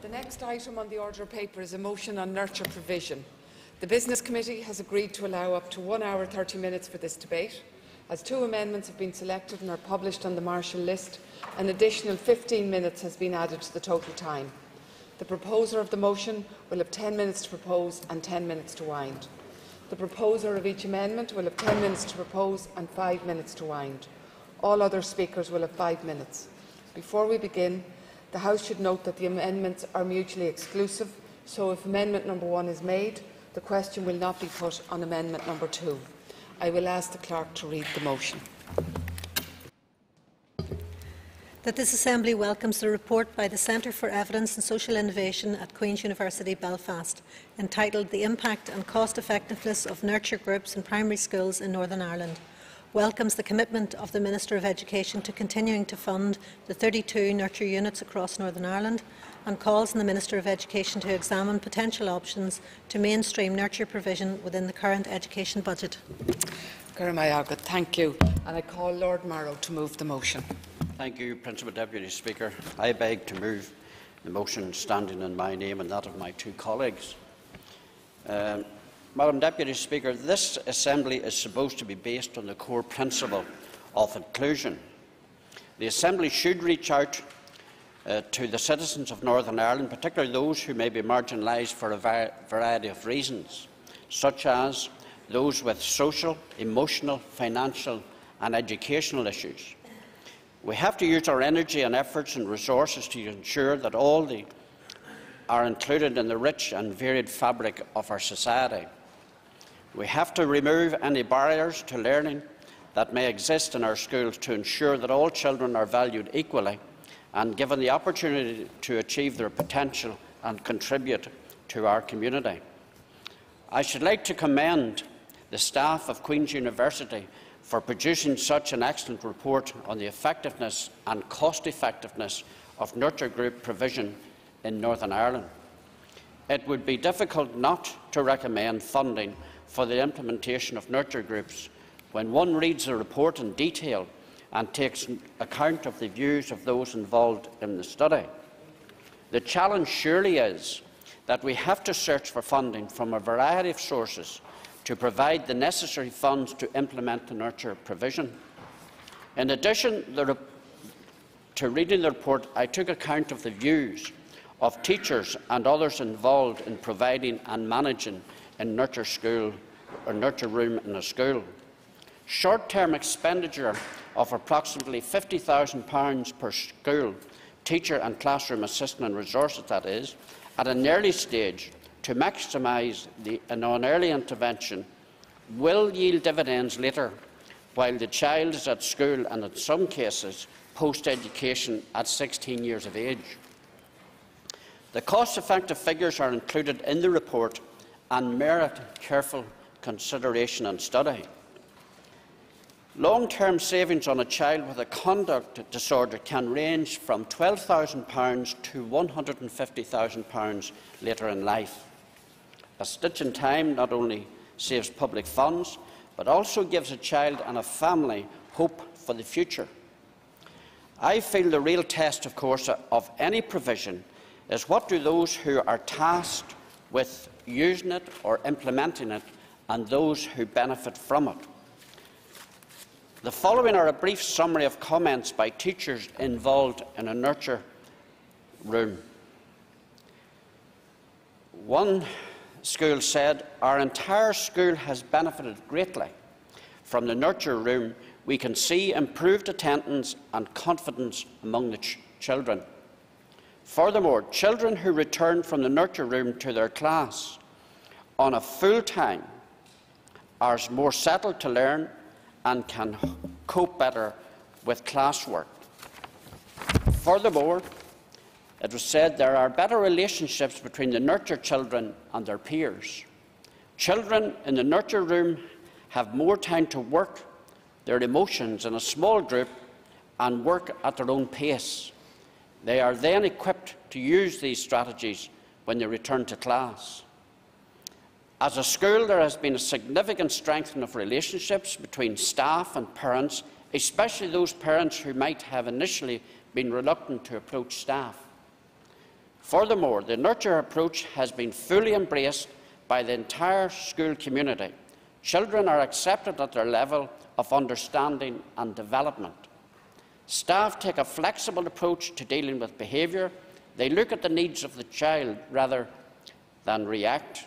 The next item on the order of paper is a motion on nurture provision. The Business Committee has agreed to allow up to one hour 30 minutes for this debate. As two amendments have been selected and are published on the Marshalled List, an additional 15 minutes has been added to the total time. The proposer of the motion will have 10 minutes to propose and 10 minutes to wind. The proposer of each amendment will have 10 minutes to propose and 5 minutes to wind. All other speakers will have 5 minutes. Before we begin, the House should note that the amendments are mutually exclusive, so if amendment number 1 is made, the question will not be put on amendment number 2. I will ask the clerk to read the motion that this Assembly welcomes the report by the Centre for Evidence and Social Innovation at Queen's University Belfast, entitled The Impact and Cost Effectiveness of Nurture Groups in Primary Schools in Northern Ireland, welcomes the commitment of the Minister of Education to continuing to fund the 32 nurture units across Northern Ireland and calls on the Minister of Education to examine potential options to mainstream nurture provision within the current education budget. Thank you. And I call Lord Morrow to move the motion. Thank you, Principal Deputy Speaker. I beg to move the motion standing in my name and that of my two colleagues. Uh, Madam Deputy Speaker, this Assembly is supposed to be based on the core principle of inclusion. The Assembly should reach out uh, to the citizens of Northern Ireland, particularly those who may be marginalised for a variety of reasons, such as those with social, emotional, financial and educational issues. We have to use our energy and efforts and resources to ensure that all the are included in the rich and varied fabric of our society. We have to remove any barriers to learning that may exist in our schools to ensure that all children are valued equally and given the opportunity to achieve their potential and contribute to our community. I should like to commend the staff of Queen's University for producing such an excellent report on the effectiveness and cost-effectiveness of nurture group provision in Northern Ireland. It would be difficult not to recommend funding for the implementation of nurture groups when one reads the report in detail and takes account of the views of those involved in the study. The challenge surely is that we have to search for funding from a variety of sources to provide the necessary funds to implement the nurture provision. In addition to reading the report, I took account of the views of teachers and others involved in providing and managing a nurture school or nurture room in a school. Short-term expenditure of approximately £50,000 per school, teacher and classroom assistant and resources that is, at an early stage to maximise the, an early intervention will yield dividends later while the child is at school and in some cases post-education at 16 years of age. The cost-effective figures are included in the report and merit careful consideration and study. Long-term savings on a child with a conduct disorder can range from £12,000 to £150,000 later in life. A stitch in time not only saves public funds, but also gives a child and a family hope for the future. I feel the real test, of course, of any provision is what do those who are tasked with using it or implementing it and those who benefit from it. The following are a brief summary of comments by teachers involved in a nurture room. One school said, our entire school has benefited greatly from the nurture room. We can see improved attendance and confidence among the ch children. Furthermore, children who return from the nurture room to their class on a full time are more settled to learn and can cope better with classwork. Furthermore, it was said there are better relationships between the nurture children and their peers. Children in the nurture room have more time to work their emotions in a small group and work at their own pace. They are then equipped to use these strategies when they return to class. As a school, there has been a significant strengthening of relationships between staff and parents, especially those parents who might have initially been reluctant to approach staff. Furthermore, the nurture approach has been fully embraced by the entire school community. Children are accepted at their level of understanding and development. Staff take a flexible approach to dealing with behaviour. They look at the needs of the child rather than react.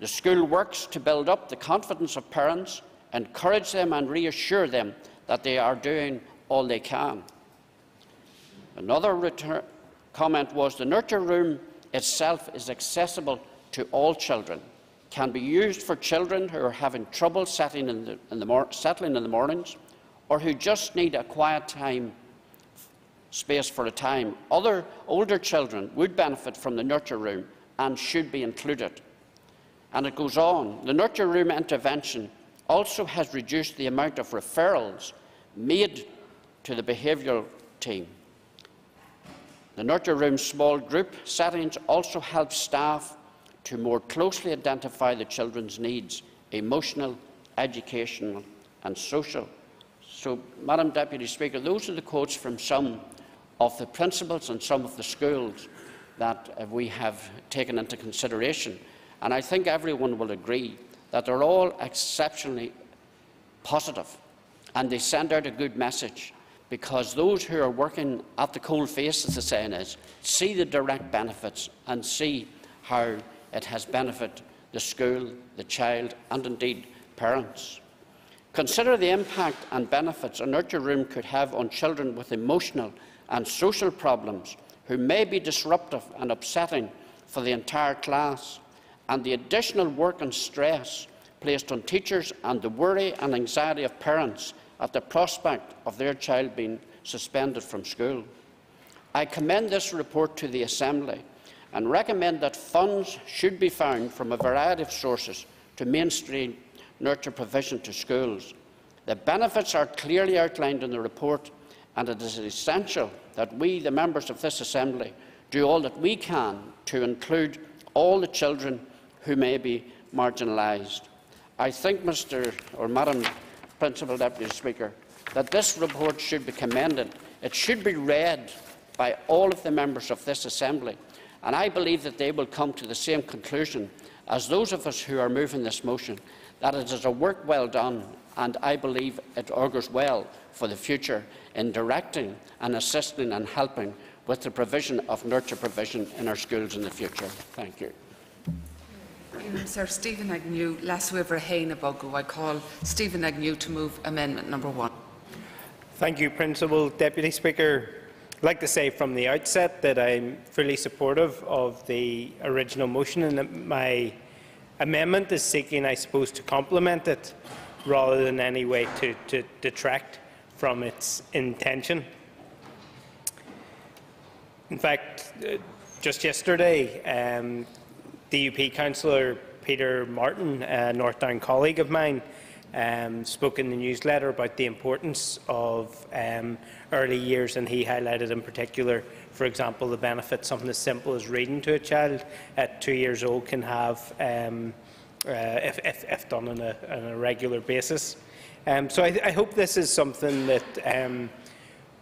The school works to build up the confidence of parents, encourage them and reassure them that they are doing all they can. Another comment was the nurture room itself is accessible to all children, can be used for children who are having trouble settling in the, in the settling in the mornings or who just need a quiet time space for a time. Other older children would benefit from the nurture room and should be included. And it goes on. The nurture room intervention also has reduced the amount of referrals made to the behavioural team. The nurture room small group settings also help staff to more closely identify the children's needs, emotional, educational and social. So, Madam Deputy Speaker, those are the quotes from some of the principals and some of the schools that uh, we have taken into consideration. And I think everyone will agree that they're all exceptionally positive and they send out a good message because those who are working at the coal face, as the saying is, see the direct benefits and see how it has benefited the school, the child and indeed parents. Consider the impact and benefits a nurture room could have on children with emotional and social problems who may be disruptive and upsetting for the entire class, and the additional work and stress placed on teachers and the worry and anxiety of parents at the prospect of their child being suspended from school. I commend this report to the Assembly and recommend that funds should be found from a variety of sources to mainstream nurture provision to schools. The benefits are clearly outlined in the report, and it is essential that we, the members of this Assembly, do all that we can to include all the children who may be marginalised. I think, Mr. or Madam Principal Deputy Speaker, that this report should be commended. It should be read by all of the members of this Assembly, and I believe that they will come to the same conclusion as those of us who are moving this motion that it is a work well done, and I believe it augurs well for the future in directing and assisting and helping with the provision of nurture provision in our schools in the future. Thank you. Um, Sir Stephen Agnew, Laswiver Haina Bogu. I call Stephen Agnew to move amendment number one. Thank you, Principal Deputy Speaker. I'd like to say from the outset that I'm fully supportive of the original motion and that my amendment is seeking, I suppose, to complement it rather than any way to, to detract from its intention. In fact, uh, just yesterday, um, DUP councillor Peter Martin, a North Down colleague of mine, um, spoke in the News Letter about the importance of um, early years, and he highlighted in particular for example, the benefit something as simple as reading to a child at two years old can have um, uh, if, if, if, done on a, on a regular basis. Um, so I, I, hope this is something that um,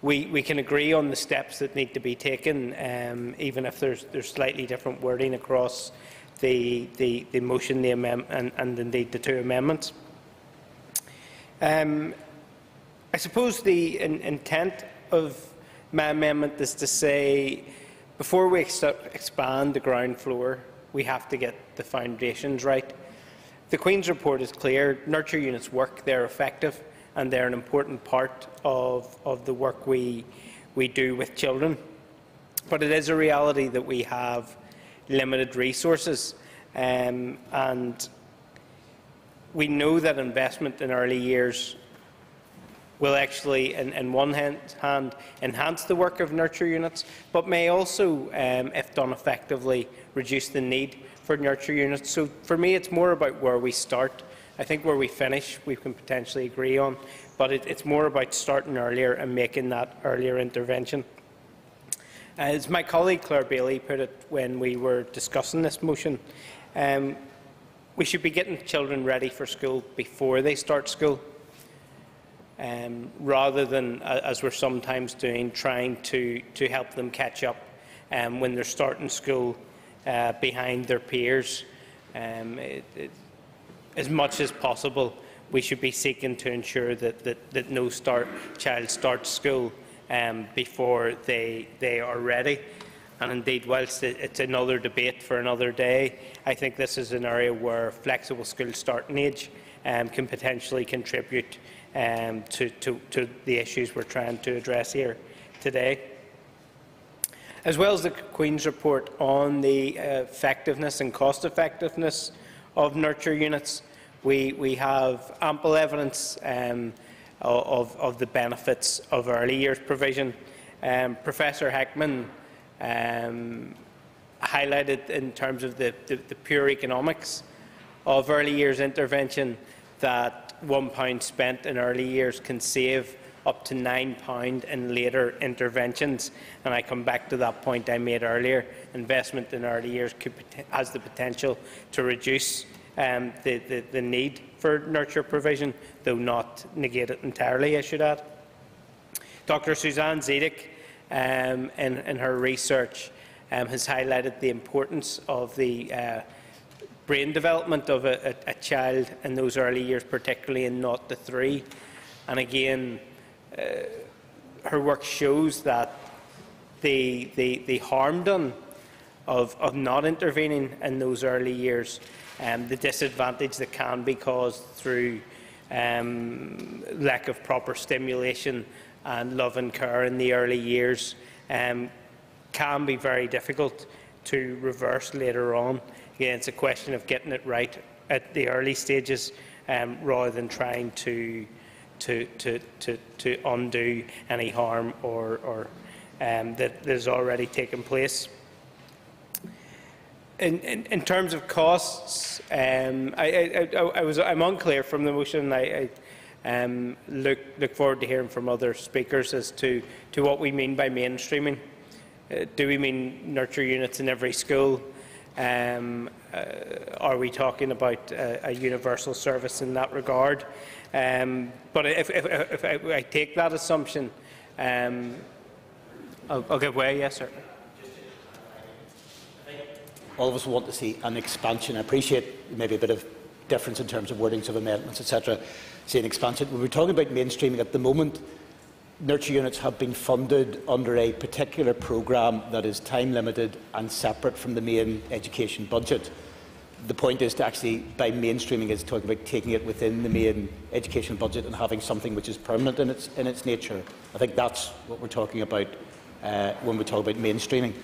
we, we, can agree on the steps that need to be taken, um, even if there's, there's, slightly different wording across the, the, the motion the and, and, indeed the two amendments. Um, I suppose the in, intent of my amendment is to say, before we ex expand the ground floor, we have to get the foundations right. The Queen's report is clear. Nurture units work, they're effective, and they're an important part of, of the work we, we do with children. But it is a reality that we have limited resources, um, and we know that investment in early years will actually, in, in one hand, hand, enhance the work of nurture units, but may also, um, if done effectively, reduce the need for nurture units. So for me, it's more about where we start. I think where we finish, we can potentially agree on, but it, it's more about starting earlier and making that earlier intervention. As my colleague Clare Bailey put it when we were discussing this motion, um, we should be getting children ready for school before they start school um, rather than, uh, as we're sometimes doing, trying to, to help them catch up um, when they're starting school uh, behind their peers. Um, it, it, as much as possible, we should be seeking to ensure that, that, that no start, child starts school um, before they, they are ready. And indeed, whilst it- it's another debate for another day, I think this is an area where flexible school starting age um, can potentially contribute um, to, to, to the issues we're trying to address here today. As well as the Queen's report on the uh, effectiveness and cost effectiveness of nurture units, we, we have ample evidence um, of, of the benefits of early years provision. Um, Professor Heckman um, highlighted in terms of the, the, the pure economics of early years intervention that one pound spent in early years can save up to nine pound in later interventions. And I come back to that point I made earlier. Investment in early years could, has the potential to reduce um, the, the, the need for nurture provision, though not negate it entirely, I should add. Dr. Suzanne Zeedyk, um, in, in her research, um, has highlighted the importance of the uh, brain development of a, a, a child in those early years, particularly in not the 3. And again, uh, her work shows that the, the, the harm done of, of not intervening in those early years, um, the disadvantage that can be caused through um, lack of proper stimulation and love and care in the early years um, can be very difficult to reverse later on. Again, it's a question of getting it right at the early stages um, rather than trying to, to, to, to, to undo any harm or, or um, that has already taken place. In, in, in terms of costs, um, I, I, I, I was, I'm unclear from the motion. I, I um, look, look forward to hearing from other speakers as to, to what we mean by mainstreaming. Uh, do we mean nurture units in every school? Um, uh, are we talking about a, a universal service in that regard? Um, but if, if, if I, I take that assumption, um, I'll, I'll give way. Yes, sir. all of us want to see an expansion. I appreciate maybe a bit of difference in terms of wordings of amendments, etc. See an expansion. When we're talking about mainstreaming at the moment, nurture units have been funded under a particular programme that is time limited and separate from the main education budget. The point is to actually, by mainstreaming, is talking about taking it within the main education budget and having something which is permanent in its, in its nature. I think that's what we're talking about uh, when we talk about mainstreaming.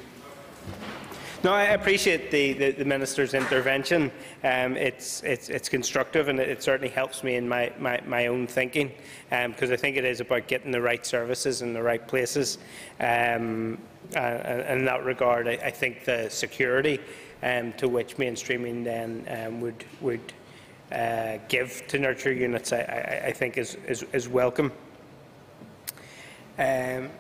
No, I appreciate the, the, the Minister's intervention. Um, it's, it's, it's constructive and it, certainly helps me in my, my, my own thinking because um, I think it is about getting the right services in the right places. Um, and in that regard, I, I think the security um, to which mainstreaming then um, would, would uh, give to nurture units, I, I, I think is, is, is welcome. Um,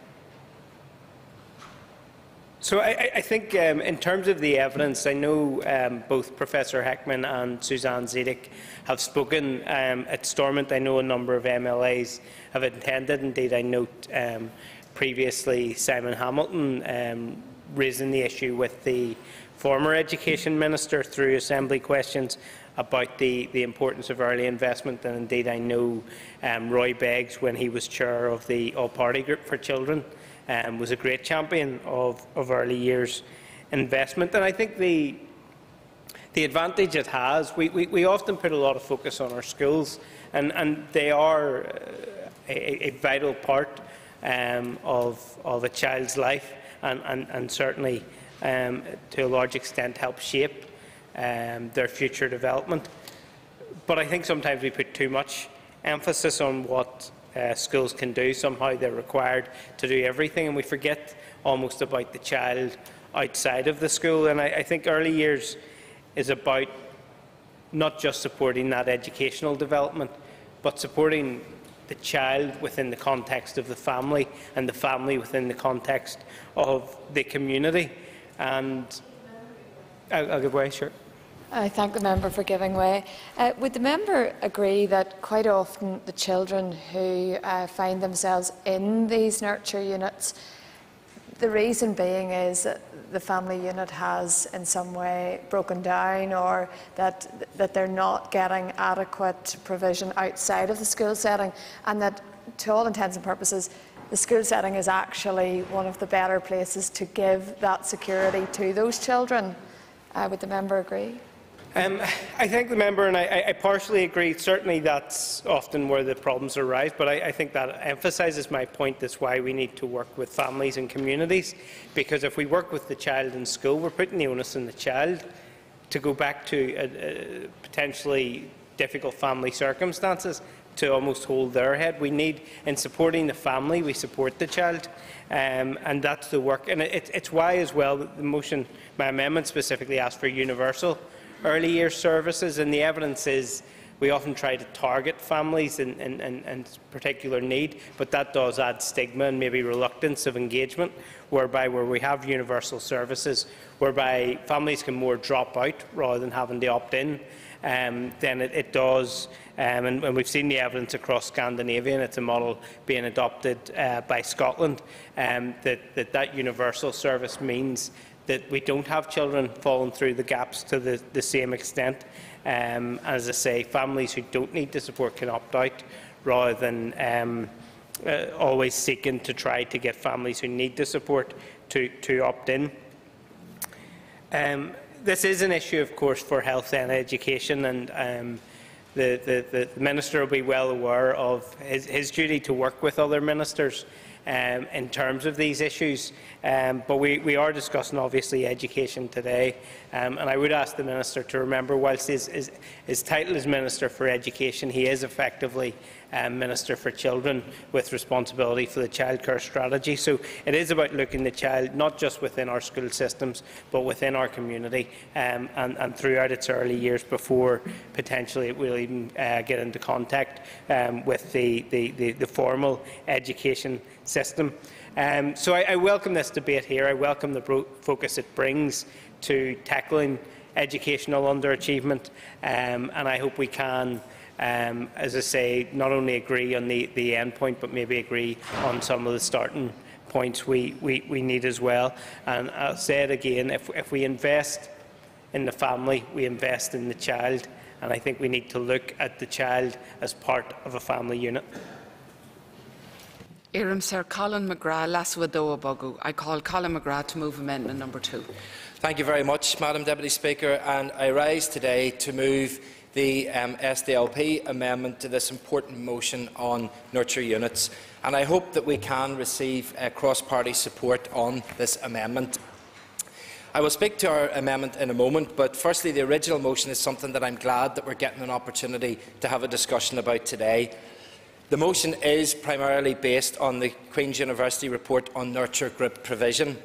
so I, I think um, in terms of the evidence, I know um, both Professor Heckman and Suzanne Zeedyk have spoken um, at Stormont. I know a number of MLAs have attended. Indeed, I note um, previously Simon Hamilton um, raising the issue with the former Education Minister through Assembly questions about the, the importance of early investment. And indeed, I know um, Roy Beggs, when he was chair of the All-Party Group for Children, um, was a great champion of, of early years investment. And I think the, the advantage it has, we, we, we often put a lot of focus on our schools, and, and they are uh, a, a vital part um, of, of a child's life, and, and, and certainly um, to a large extent help shape um, their future development. But I think sometimes we put too much emphasis on what uh, schools can do. Somehow they're required to do everything, and we forget almost about the child outside of the school. And I, I think early years is about not just supporting that educational development, but supporting the child within the context of the family and the family within the context of the community. And I'll, I'll give way, sure. I thank the member for giving way. Uh, would the member agree that quite often the children who uh, find themselves in these nurture units, the reason being is that the family unit has in some way broken down or that, that they're not getting adequate provision outside of the school setting and that to all intents and purposes the school setting is actually one of the better places to give that security to those children. Uh, would the member agree? Um, I think the member and I, I, partially agree. Certainly, that's often where the problems arise. But I, I think that emphasises my point. That's why we need to work with families and communities. Because if we work with the child in school, we're putting the onus on the child to go back to uh, uh, potentially difficult family circumstances to almost hold their head. We need, in supporting the family, we support the child, um, and that's the work. And it, it's why, as well, the motion, my amendment specifically asked for universal early years services, and the evidence is we often try to target families in, in, in, in, particular need, but that does add stigma and maybe reluctance of engagement, whereby where we have universal services, whereby families can more drop out rather than having to opt in, um, then it, it does, um, and, and, we've seen the evidence across Scandinavia, and it's a model being adopted uh, by Scotland, um, that, that that universal service means that we don't have children falling through the gaps to the, the same extent. Um, as I say, families who don't need the support can opt out rather than um, uh, always seeking to try to get families who need the support to, to opt in. Um, this is an issue, of course, for health and education, and um, the, the, the, Minister will be well aware of his, his duty to work with other ministers um, in terms of these issues. Um, but we, we, are discussing, obviously, education today. Um, and I would ask the Minister to remember, whilst his, his, his title is Minister for Education, he is effectively um, Minister for Children with responsibility for the childcare strategy. So it is about looking the child not just within our school systems but within our community um, and, and, throughout its early years before potentially it will even uh, get into contact um, with the, the, the, the, formal education system. Um, so I, I, welcome this debate here. I welcome the focus it brings to tackling educational underachievement um, and I hope we can um, as I say, not only agree on the, the end point, but maybe agree on some of the starting points we, we, we need as well. And I'll say it again, if, if we invest in the family, we invest in the child, and I think we need to look at the child as part of a family unit. Iram Sir Colin McGrath, Laswadoa Bogu. I call Colin McGrath to move amendment number two. Thank you very much, Madam Deputy Speaker, and I rise today to move the um, SDLP amendment to this important motion on nurture units. And I hope that we can receive uh, cross-party support on this amendment. I will speak to our amendment in a moment, but firstly, the original motion is something that I'm glad that we're getting an opportunity to have a discussion about today. The motion is primarily based on the Queen's University report on nurture group provision,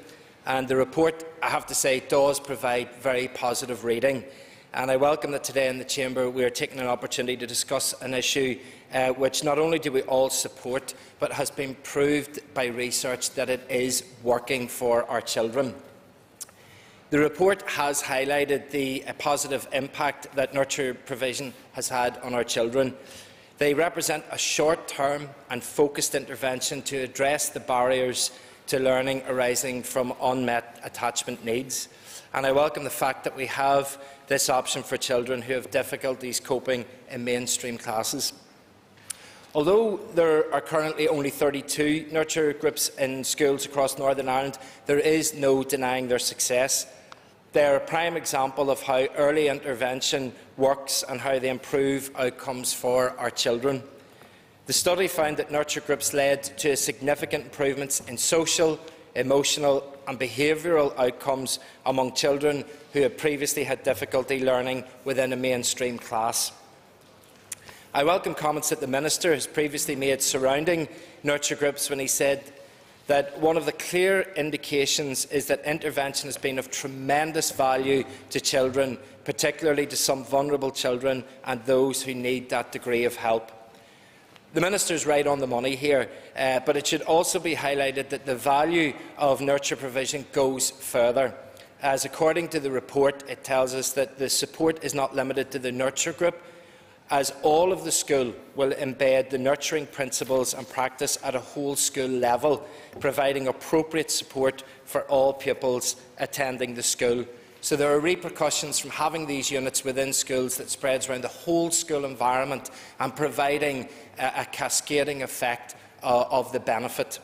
and the report, I have to say, does provide very positive reading and I welcome that today in the Chamber we are taking an opportunity to discuss an issue uh, which not only do we all support, but has been proved by research that it is working for our children. The report has highlighted the uh, positive impact that nurture provision has had on our children. They represent a short-term and focused intervention to address the barriers to learning arising from unmet attachment needs. And I welcome the fact that we have this option for children who have difficulties coping in mainstream classes. Although there are currently only 32 nurture groups in schools across Northern Ireland, there is no denying their success. They are a prime example of how early intervention works and how they improve outcomes for our children. The study found that nurture groups led to significant improvements in social, emotional and behavioural outcomes among children who had previously had difficulty learning within a mainstream class. I welcome comments that the Minister has previously made surrounding nurture groups when he said that one of the clear indications is that intervention has been of tremendous value to children, particularly to some vulnerable children and those who need that degree of help. The Minister is right on the money here, uh, but it should also be highlighted that the value of nurture provision goes further. As according to the report, it tells us that the support is not limited to the nurture group, as all of the school will embed the nurturing principles and practice at a whole school level, providing appropriate support for all pupils attending the school. So there are repercussions from having these units within schools that spreads around the whole school environment and providing a, a cascading effect uh, of the benefit.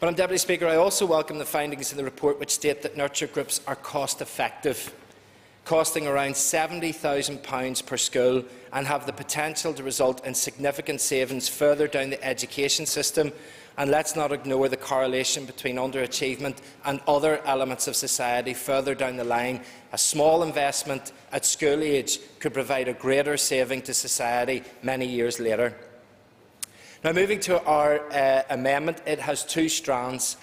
Madam Deputy Speaker, I also welcome the findings in the report which state that nurture groups are cost effective costing around £70,000 per school and have the potential to result in significant savings further down the education system. And let's not ignore the correlation between underachievement and other elements of society further down the line. A small investment at school age could provide a greater saving to society many years later. Now, moving to our uh, amendment, it has two strands.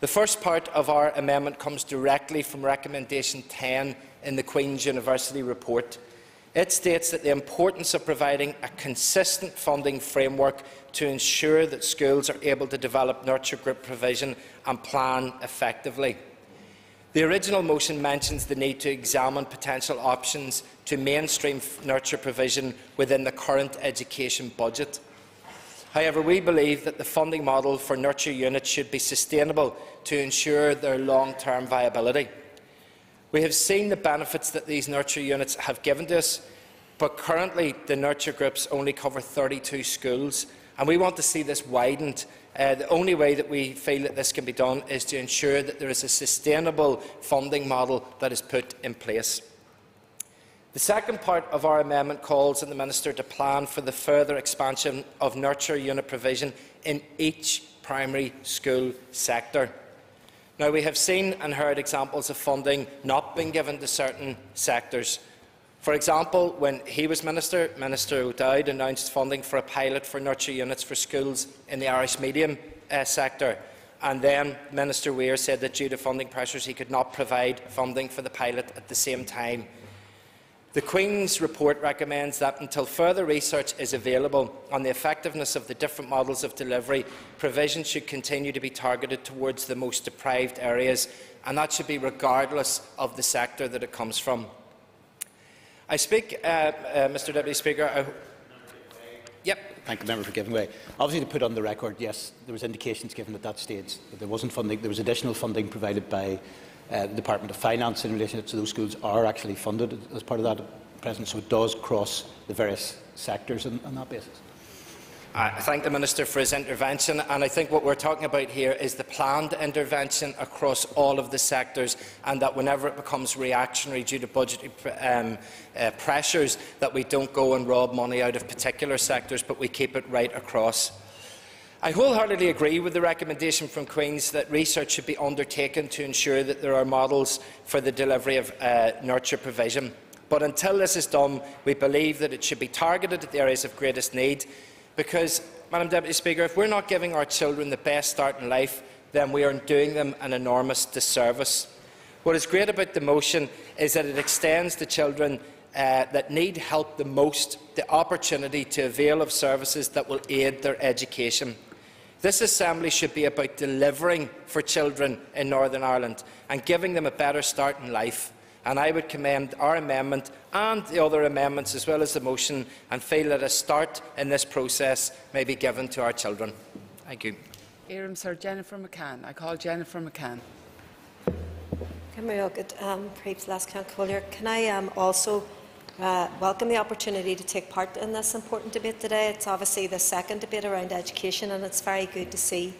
The first part of our amendment comes directly from recommendation 10 in the Queen's University report. It states that the importance of providing a consistent funding framework to ensure that schools are able to develop nurture group provision and plan effectively. The original motion mentions the need to examine potential options to mainstream nurture provision within the current education budget. However, we believe that the funding model for nurture units should be sustainable to ensure their long-term viability. We have seen the benefits that these nurture units have given to us, but currently the nurture groups only cover 32 schools, and we want to see this widened. Uh, the only way that we feel that this can be done is to ensure that there is a sustainable funding model that is put in place. The second part of our amendment calls on the Minister to plan for the further expansion of nurture unit provision in each primary school sector. Now, we have seen and heard examples of funding not being given to certain sectors. For example, when he was Minister, Minister O'Dowd announced funding for a pilot for nurture units for schools in the Irish medium uh, sector. And then Minister Weir said that due to funding pressures he could not provide funding for the pilot at the same time. The Queen's report recommends that until further research is available on the effectiveness of the different models of delivery, provision should continue to be targeted towards the most deprived areas, and that should be regardless of the sector that it comes from. I speak, uh, uh, Mr Deputy Speaker. I Yep. Thank the member for giving way. Obviously, to put on the record, yes, there was indications given at that stage that there wasn't funding. There was additional funding provided by uh, the Department of Finance in relation to those schools are actually funded as part of that present, so it does cross the various sectors on, on that basis. I thank the Minister for his intervention and I think what we're talking about here is the planned intervention across all of the sectors and that whenever it becomes reactionary due to budgetary um, uh, pressures that we don't go and rob money out of particular sectors but we keep it right across. I wholeheartedly agree with the recommendation from Queen's that research should be undertaken to ensure that there are models for the delivery of uh, nurture provision. But until this is done, we believe that it should be targeted at the areas of greatest need, because, Madam Deputy Speaker, if we're not giving our children the best start in life, then we are doing them an enormous disservice. What is great about the motion is that it extends to children uh, that need help the most the opportunity to avail of services that will aid their education. This Assembly should be about delivering for children in Northern Ireland and giving them a better start in life. And I would commend our amendment and the other amendments as well as the motion and feel that a start in this process may be given to our children. Thank you. Iram Sir Jennifer McCann. I call Jennifer McCann. Um, Can I um, also uh, welcome the opportunity to take part in this important debate today. It's obviously the second debate around education, and it's very good to see,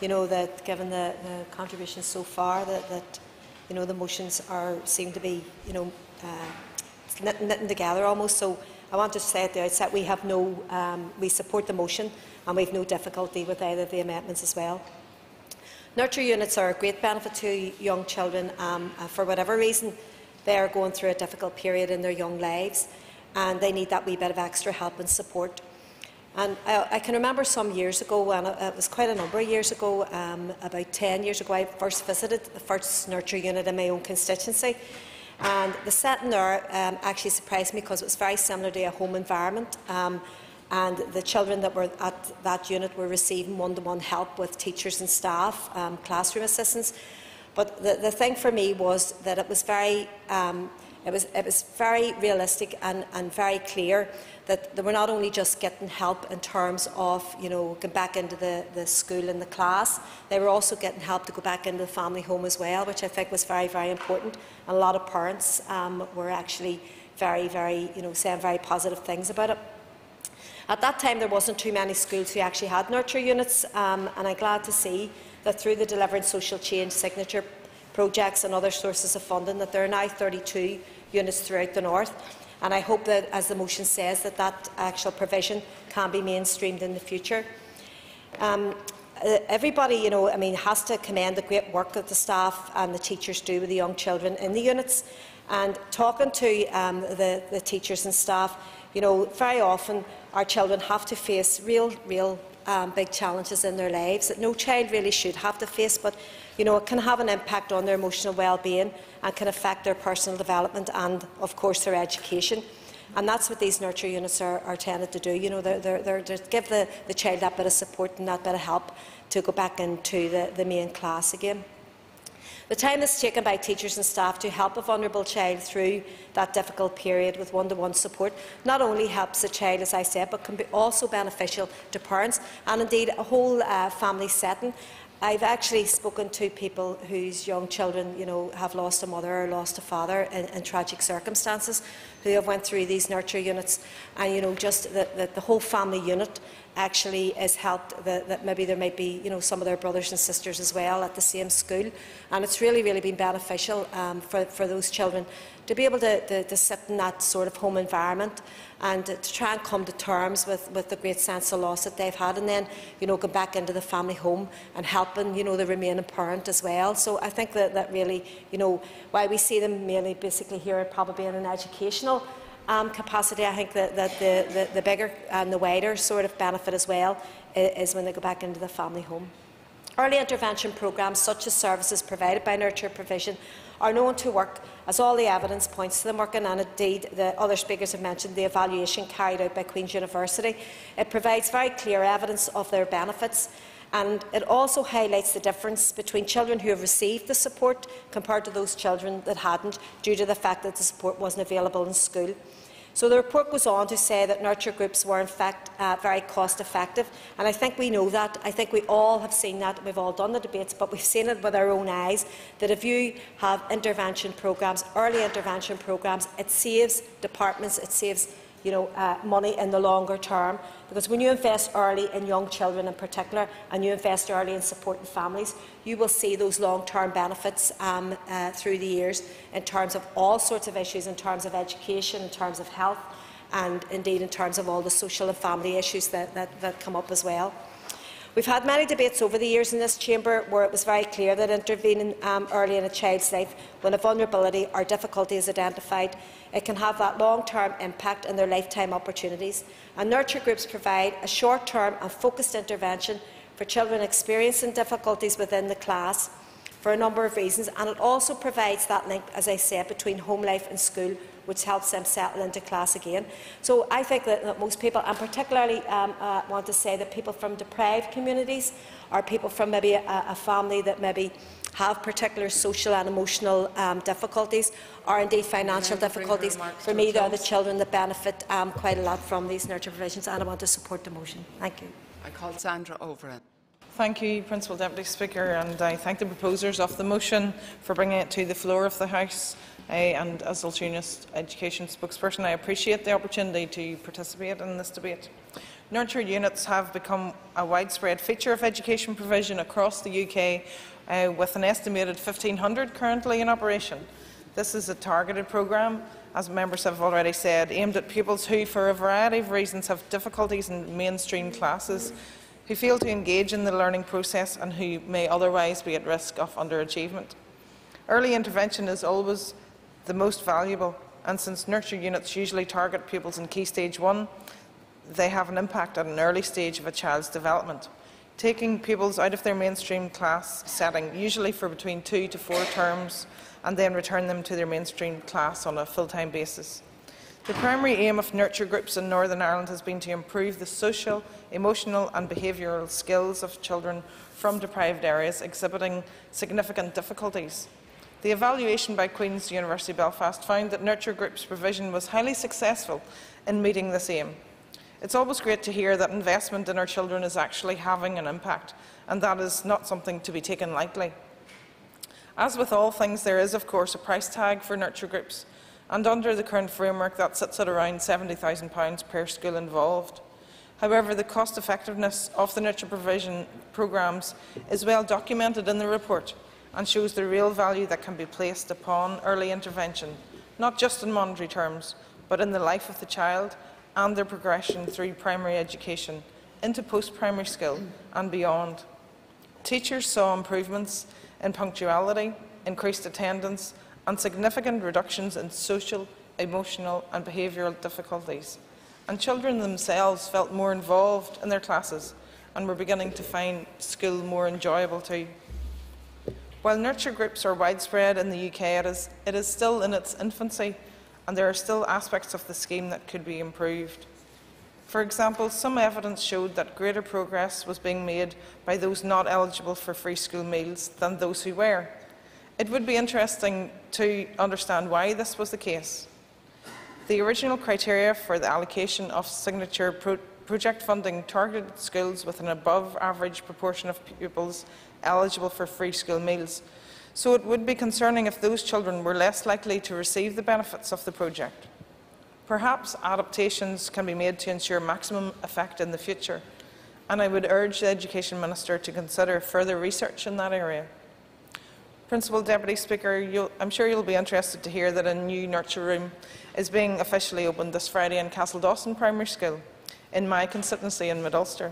you know, that given the, the contributions so far, that, that, you know, the motions are seem to be, you know, uh, knitting, together almost. So I want to say at the outset we have no, um, we support the motion, and we have no difficulty with either of the amendments as well. Nurture units are a great benefit to young children um, uh, for whatever reason they are going through a difficult period in their young lives and they need that wee bit of extra help and support. And I, I can remember some years ago, and it was quite a number of years ago, um, about 10 years ago, I first visited the first nurture unit in my own constituency. And the setting there um, actually surprised me because it was very similar to a home environment. Um, and the children that were at that unit were receiving one-to-one -one help with teachers and staff, um, classroom assistants. But the, the thing for me was that it was very, um, It was, it was very realistic and, and very clear that they were not only just getting help in terms of, you know, going back into the, the school and the class, they were also getting help to go back into the family home as well, which I think was very, very important. And a lot of parents um, were actually very, very, you know, saying very positive things about it. At that time, there wasn't too many schools who actually had nurture units, um, and I'm glad to see that through the Delivering Social Change signature projects and other sources of funding, that there are now 32 units throughout the north. And I hope that, as the motion says, that that actual provision can be mainstreamed in the future. Um, uh, everybody, you know, I mean, has to commend the great work that the staff and the teachers do with the young children in the units. And talking to um, the, the teachers and staff, you know, very often our children have to face real, real um, big challenges in their lives that no child really should have to face, but you know, it can have an impact on their emotional well-being and can affect their personal development and, of course, their education. And that's what these nurture units are, are tended to do. You know, they're, they're, they're give the, the child that bit of support and that bit of help to go back into the, the main class again. The time that's taken by teachers and staff to help a vulnerable child through that difficult period with one-to-one -one support not only helps the child, as I said, but can be also beneficial to parents and indeed a whole uh, family setting. I've actually spoken to people whose young children, you know, have lost a mother or lost a father in, in tragic circumstances, who have went through these nurture units, and you know, just that the, the whole family unit actually has helped. That, maybe there might be, you know, some of their brothers and sisters as well at the same school, and it's really, really been beneficial um, for for those children to be able to, to, to sit in that sort of home environment and to, to try and come to terms with, with the great sense of loss that they've had and then, you know, go back into the family home and helping, you know, the remaining parent as well. So I think that, that really, you know, why we see them mainly basically here probably in an educational um, capacity, I think that, that the, the, the bigger and the wider sort of benefit as well is, is when they go back into the family home. Early intervention programmes, such as services provided by Nurture Provision, are known to work, as all the evidence points to them working, and indeed the other speakers have mentioned the evaluation carried out by Queen's University. It provides very clear evidence of their benefits and it also highlights the difference between children who have received the support compared to those children that hadn't due to the fact that the support wasn't available in school. So the report goes on to say that nurture groups were in fact uh, very cost effective and I think we know that. I think we all have seen that. We've all done the debates but we've seen it with our own eyes that if you have intervention programmes, early intervention programmes, it saves departments, it saves you know, uh, money in the longer term. Because when you invest early in young children in particular, and you invest early in supporting families, you will see those long-term benefits um, uh, through the years in terms of all sorts of issues, in terms of education, in terms of health, and indeed in terms of all the social and family issues that, that, that come up as well. We've had many debates over the years in this chamber where it was very clear that intervening um, early in a child's life when a vulnerability or difficulty is identified, it can have that long-term impact on their lifetime opportunities. And nurture groups provide a short-term and focused intervention for children experiencing difficulties within the class for a number of reasons, and it also provides that link, as I said, between home life and school, which helps them settle into class again. So I think that, that most people, and particularly um, uh, want to say that people from deprived communities, or people from maybe a, a family that maybe have particular social and emotional um, difficulties or indeed financial difficulties. For me, they are the children that benefit um, quite a lot from these nurture provisions and I want to support the motion. Thank you. I call Sandra Overend. Thank you, Principal Deputy Speaker, and I thank the proposers of the motion for bringing it to the floor of the House. Uh, and as Ulster Unionists' education spokesperson, I appreciate the opportunity to participate in this debate. Nurture units have become a widespread feature of education provision across the UK, uh, with an estimated 1,500 currently in operation. This is a targeted programme, as members have already said, aimed at pupils who, for a variety of reasons, have difficulties in mainstream classes who fail to engage in the learning process and who may otherwise be at risk of underachievement. Early intervention is always the most valuable, and since nurture units usually target pupils in Key Stage 1, they have an impact at an early stage of a child's development. Taking pupils out of their mainstream class setting, usually for between two to four terms, and then return them to their mainstream class on a full-time basis. The primary aim of nurture groups in Northern Ireland has been to improve the social, emotional and behavioural skills of children from deprived areas exhibiting significant difficulties. The evaluation by Queen's University Belfast found that nurture groups provision was highly successful in meeting this aim. It's always great to hear that investment in our children is actually having an impact, and that is not something to be taken lightly. As with all things, there is, of course, a price tag for nurture groups, and under the current framework, that sits at around £70,000 per school involved. However, the cost effectiveness of the nurture provision programmes is well documented in the report and shows the real value that can be placed upon early intervention, not just in monetary terms, but in the life of the child and their progression through primary education into post-primary school and beyond. Teachers saw improvements in punctuality, increased attendance and significant reductions in social, emotional and behavioural difficulties. And children themselves felt more involved in their classes and were beginning to find school more enjoyable too. While nurture groups are widespread in the UK, it is, it is still in its infancy and there are still aspects of the scheme that could be improved. For example, some evidence showed that greater progress was being made by those not eligible for free school meals than those who were. It would be interesting to understand why this was the case. The original criteria for the allocation of signature pro project funding targeted schools with an above average proportion of pupils eligible for free school meals, so it would be concerning if those children were less likely to receive the benefits of the project. Perhaps adaptations can be made to ensure maximum effect in the future, and I would urge the Education Minister to consider further research in that area. Principal Deputy Speaker, I'm sure you'll be interested to hear that a new nurture room is being officially opened this Friday in Castledawson Primary School in my constituency in Mid Ulster.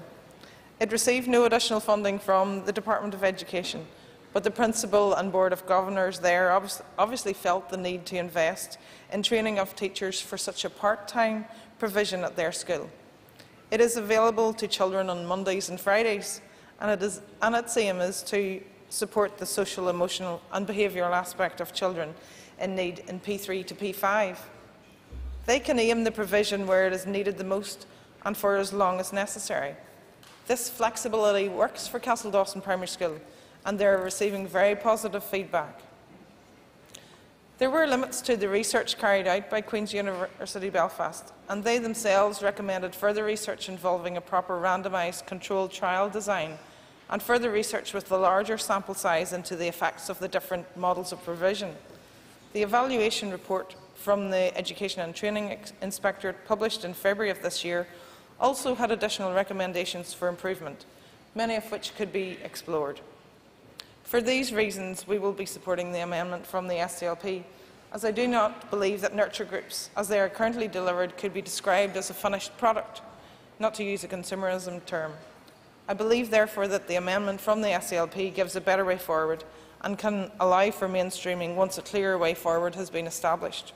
It received no additional funding from the Department of Education, but the Principal and Board of Governors there obviously felt the need to invest in training of teachers for such a part-time provision at their school. It is available to children on Mondays and Fridays, and, it is, and its aim is to support the social, emotional and behavioural aspect of children in need in P3 to P5. They can aim the provision where it is needed the most and for as long as necessary. This flexibility works for Castledawson Primary School, and they are receiving very positive feedback. There were limits to the research carried out by Queen's University Belfast, and they themselves recommended further research involving a proper randomised controlled trial design and further research with the larger sample size into the effects of the different models of provision. The evaluation report from the Education and Training Inspectorate published in February of this year also had additional recommendations for improvement, many of which could be explored. For these reasons, we will be supporting the amendment from the SDLP, as I do not believe that nurture groups, as they are currently delivered, could be described as a finished product, not to use a consumerism term. I believe, therefore, that the amendment from the SDLP gives a better way forward and can allow for mainstreaming once a clearer way forward has been established.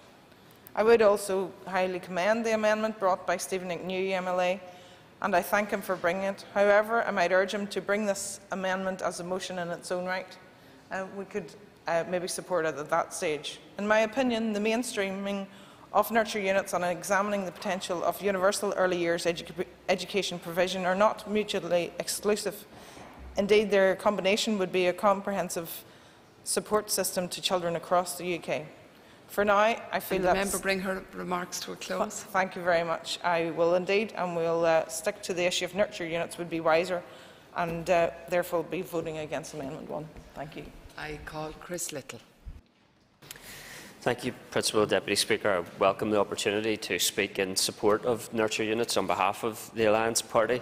I would also highly commend the amendment brought by Steven Agnew, MLA, and I thank him for bringing it. However, I might urge him to bring this amendment as a motion in its own right. Uh, we could uh, maybe support it at that stage. In my opinion, the mainstreaming of nurture units and examining the potential of universal early years edu education provision are not mutually exclusive. Indeed, their combination would be a comprehensive support system to children across the UK. For now, I feel that. the member bring her remarks to a close. Thank you very much. I will indeed, and we'll uh, stick to the issue of nurture units would be wiser, and uh, therefore be voting against Amendment 1. Thank you. I call Chris Lyttle. Thank you, Principal Deputy Speaker. I welcome the opportunity to speak in support of nurture units on behalf of the Alliance Party.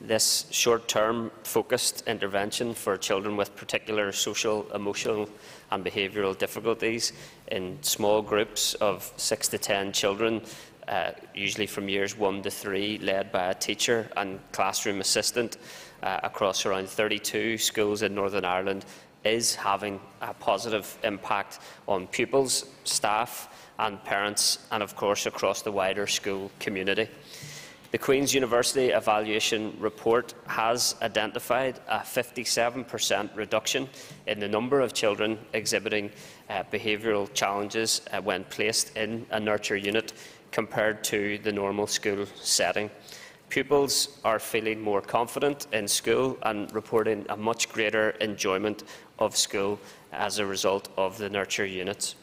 This short-term focused intervention for children with particular social, emotional and behavioural difficulties in small groups of six to ten children, uh, usually from years one to three, led by a teacher and classroom assistant uh, across around 32 schools in Northern Ireland, is having a positive impact on pupils, staff and parents, and of course across the wider school community. The Queen's University Evaluation Report has identified a 57% reduction in the number of children exhibiting uh, behavioural challenges uh, when placed in a nurture unit compared to the normal school setting. Pupils are feeling more confident in school and reporting a much greater enjoyment of school as a result of the nurture units.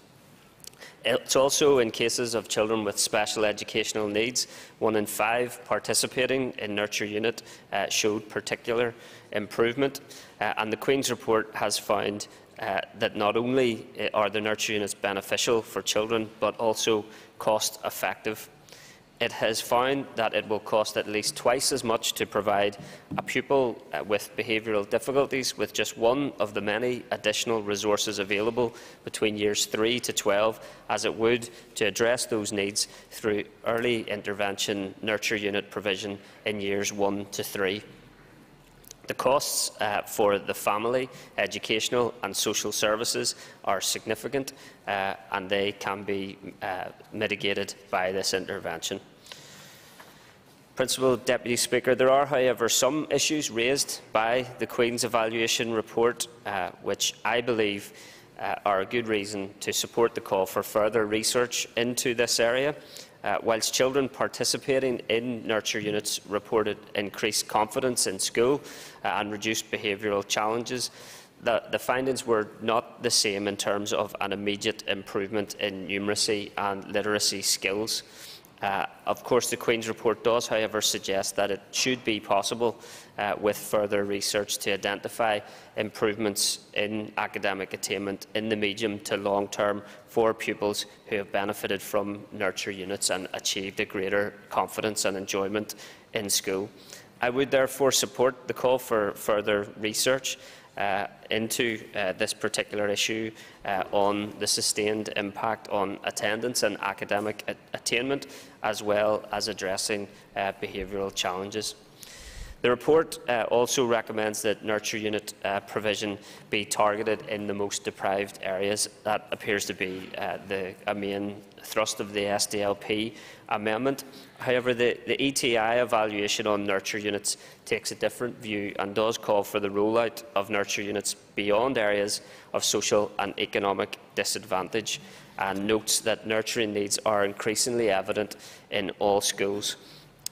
It's also in cases of children with special educational needs. One in five participating in Nurture Unit uh, showed particular improvement. Uh, and the Queen's report has found uh, that not only uh, are the Nurture Units beneficial for children, but also cost effective it has found that it will cost at least twice as much to provide a pupil uh, with behavioural difficulties with just one of the many additional resources available between years 3 to 12 as it would to address those needs through early intervention nurture unit provision in years 1 to 3. The costs uh, for the family, educational and social services are significant uh, and they can be uh, mitigated by this intervention. Principal Deputy Speaker, there are, however, some issues raised by the Queen's evaluation report, uh, which I believe uh, are a good reason to support the call for further research into this area. Uh, whilst children participating in nurture units reported increased confidence in school uh, and reduced behavioural challenges, the, the, findings were not the same in terms of an immediate improvement in numeracy and literacy skills. Uh, of course, the Queen's report does, however, suggest that it should be possible uh, with further research to identify improvements in academic attainment in the medium to long term for pupils who have benefited from nurture units and achieved a greater confidence and enjoyment in school. I would therefore support the call for further research uh, into uh, this particular issue uh, on the sustained impact on attendance and academic attainment, as well as addressing uh, behavioural challenges. The report uh, also recommends that nurture unit uh, provision be targeted in the most deprived areas. That appears to be uh, the main thrust of the SDLP amendment. However, the, the ETI evaluation on nurture units takes a different view and does call for the rollout of nurture units beyond areas of social and economic disadvantage and notes that nurturing needs are increasingly evident in all schools.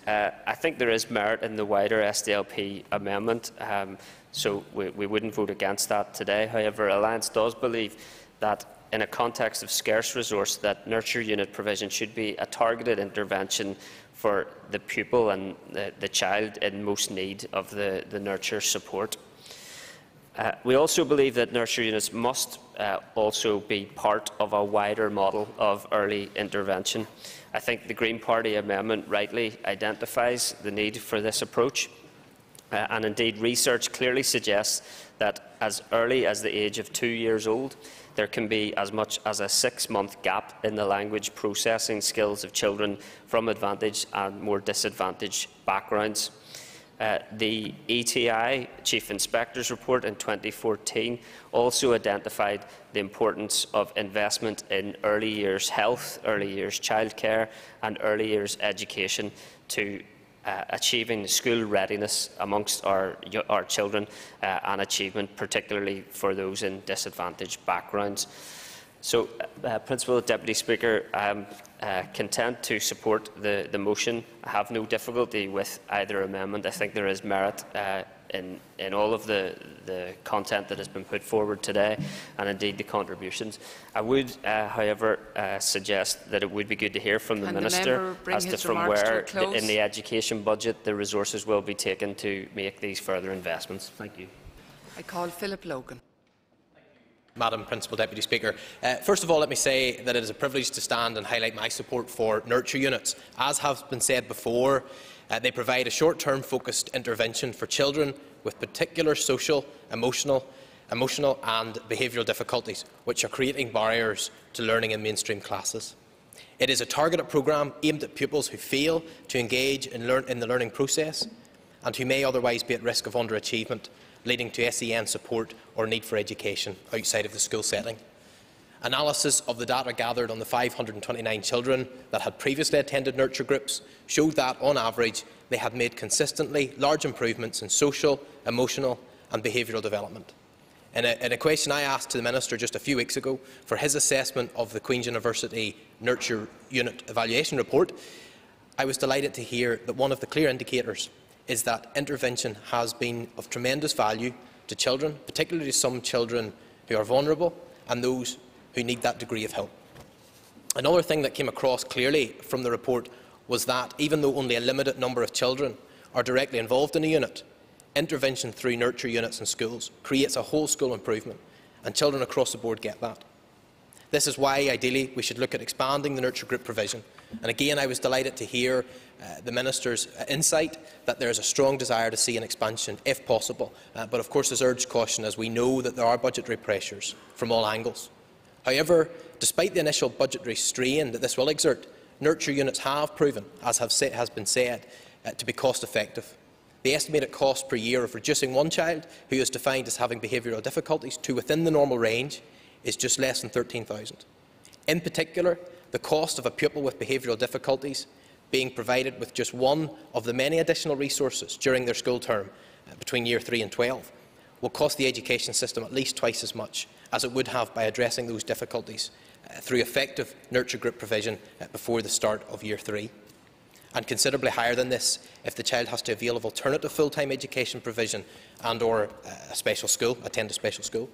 Uh, I think there is merit in the wider SDLP amendment, um, so we, we wouldn't vote against that today. However, Alliance does believe that in a context of scarce resource that nurture unit provision should be a targeted intervention for the pupil and the, the child in most need of the, the nurture support. Uh, we also believe that nurture units must uh, also be part of a wider model of early intervention. I think the Green Party amendment rightly identifies the need for this approach. Uh, and indeed, research clearly suggests that as early as the age of two years old, there can be as much as a six-month gap in the language processing skills of children from advantaged and more disadvantaged backgrounds. The ETI Chief Inspector's report in 2014 also identified the importance of investment in early years health, early years childcare and early years education to uh, achieving school readiness amongst our, our children uh, and achievement, particularly for those in disadvantaged backgrounds. So, uh, Principal Deputy Speaker, I'm uh, content to support the, the motion. I have no difficulty with either amendment. I think there is merit uh, in, in all of the, the content that has been put forward today and indeed the contributions. I would, uh, however, uh, suggest that it would be good to hear from the Can Minister the as to from where the, in the education budget the resources will be taken to make these further investments. Thank you. I call Phillip Logan. Madam Principal Deputy Speaker. Uh, first of all, let me say that it is a privilege to stand and highlight my support for nurture units. As has been said before, uh, they provide a short-term focused intervention for children with particular social, emotional, emotional and behavioural difficulties, which are creating barriers to learning in mainstream classes. It is a targeted programme aimed at pupils who fail to engage in, in the learning process and who may otherwise be at risk of underachievement leading to SEN support or need for education outside of the school setting. Analysis of the data gathered on the 529 children that had previously attended nurture groups showed that, on average, they had made consistently large improvements in social, emotional and behavioural development. In a, in a, question I asked to the Minister just a few weeks ago for his assessment of the Queen's University Nurture Unit Evaluation Report, I was delighted to hear that one of the clear indicators is that intervention has been of tremendous value to children, particularly some children who are vulnerable and those who need that degree of help. Another thing that came across clearly from the report was that even though only a limited number of children are directly involved in a unit, intervention through nurture units in schools creates a whole school improvement, and children across the board get that. This is why, ideally, we should look at expanding the nurture group provision. And again, I was delighted to hear uh, the Minister's insight that there is a strong desire to see an expansion, if possible. Uh, but of course, there's urged caution as we know that there are budgetary pressures from all angles. However, despite the initial budgetary strain that this will exert, nurture units have proven, as have has been said, uh, to be cost effective. The estimated cost per year of reducing one child who is defined as having behavioural difficulties to within the normal range is just less than 13,000. In particular, the cost of a pupil with behavioural difficulties being provided with just one of the many additional resources during their school term uh, between year 3 and 12 will cost the education system at least twice as much as it would have by addressing those difficulties uh, through effective nurture group provision uh, before the start of year 3 and considerably higher than this if the child has to avail of alternative full-time education provision and or a special school, attend a special school.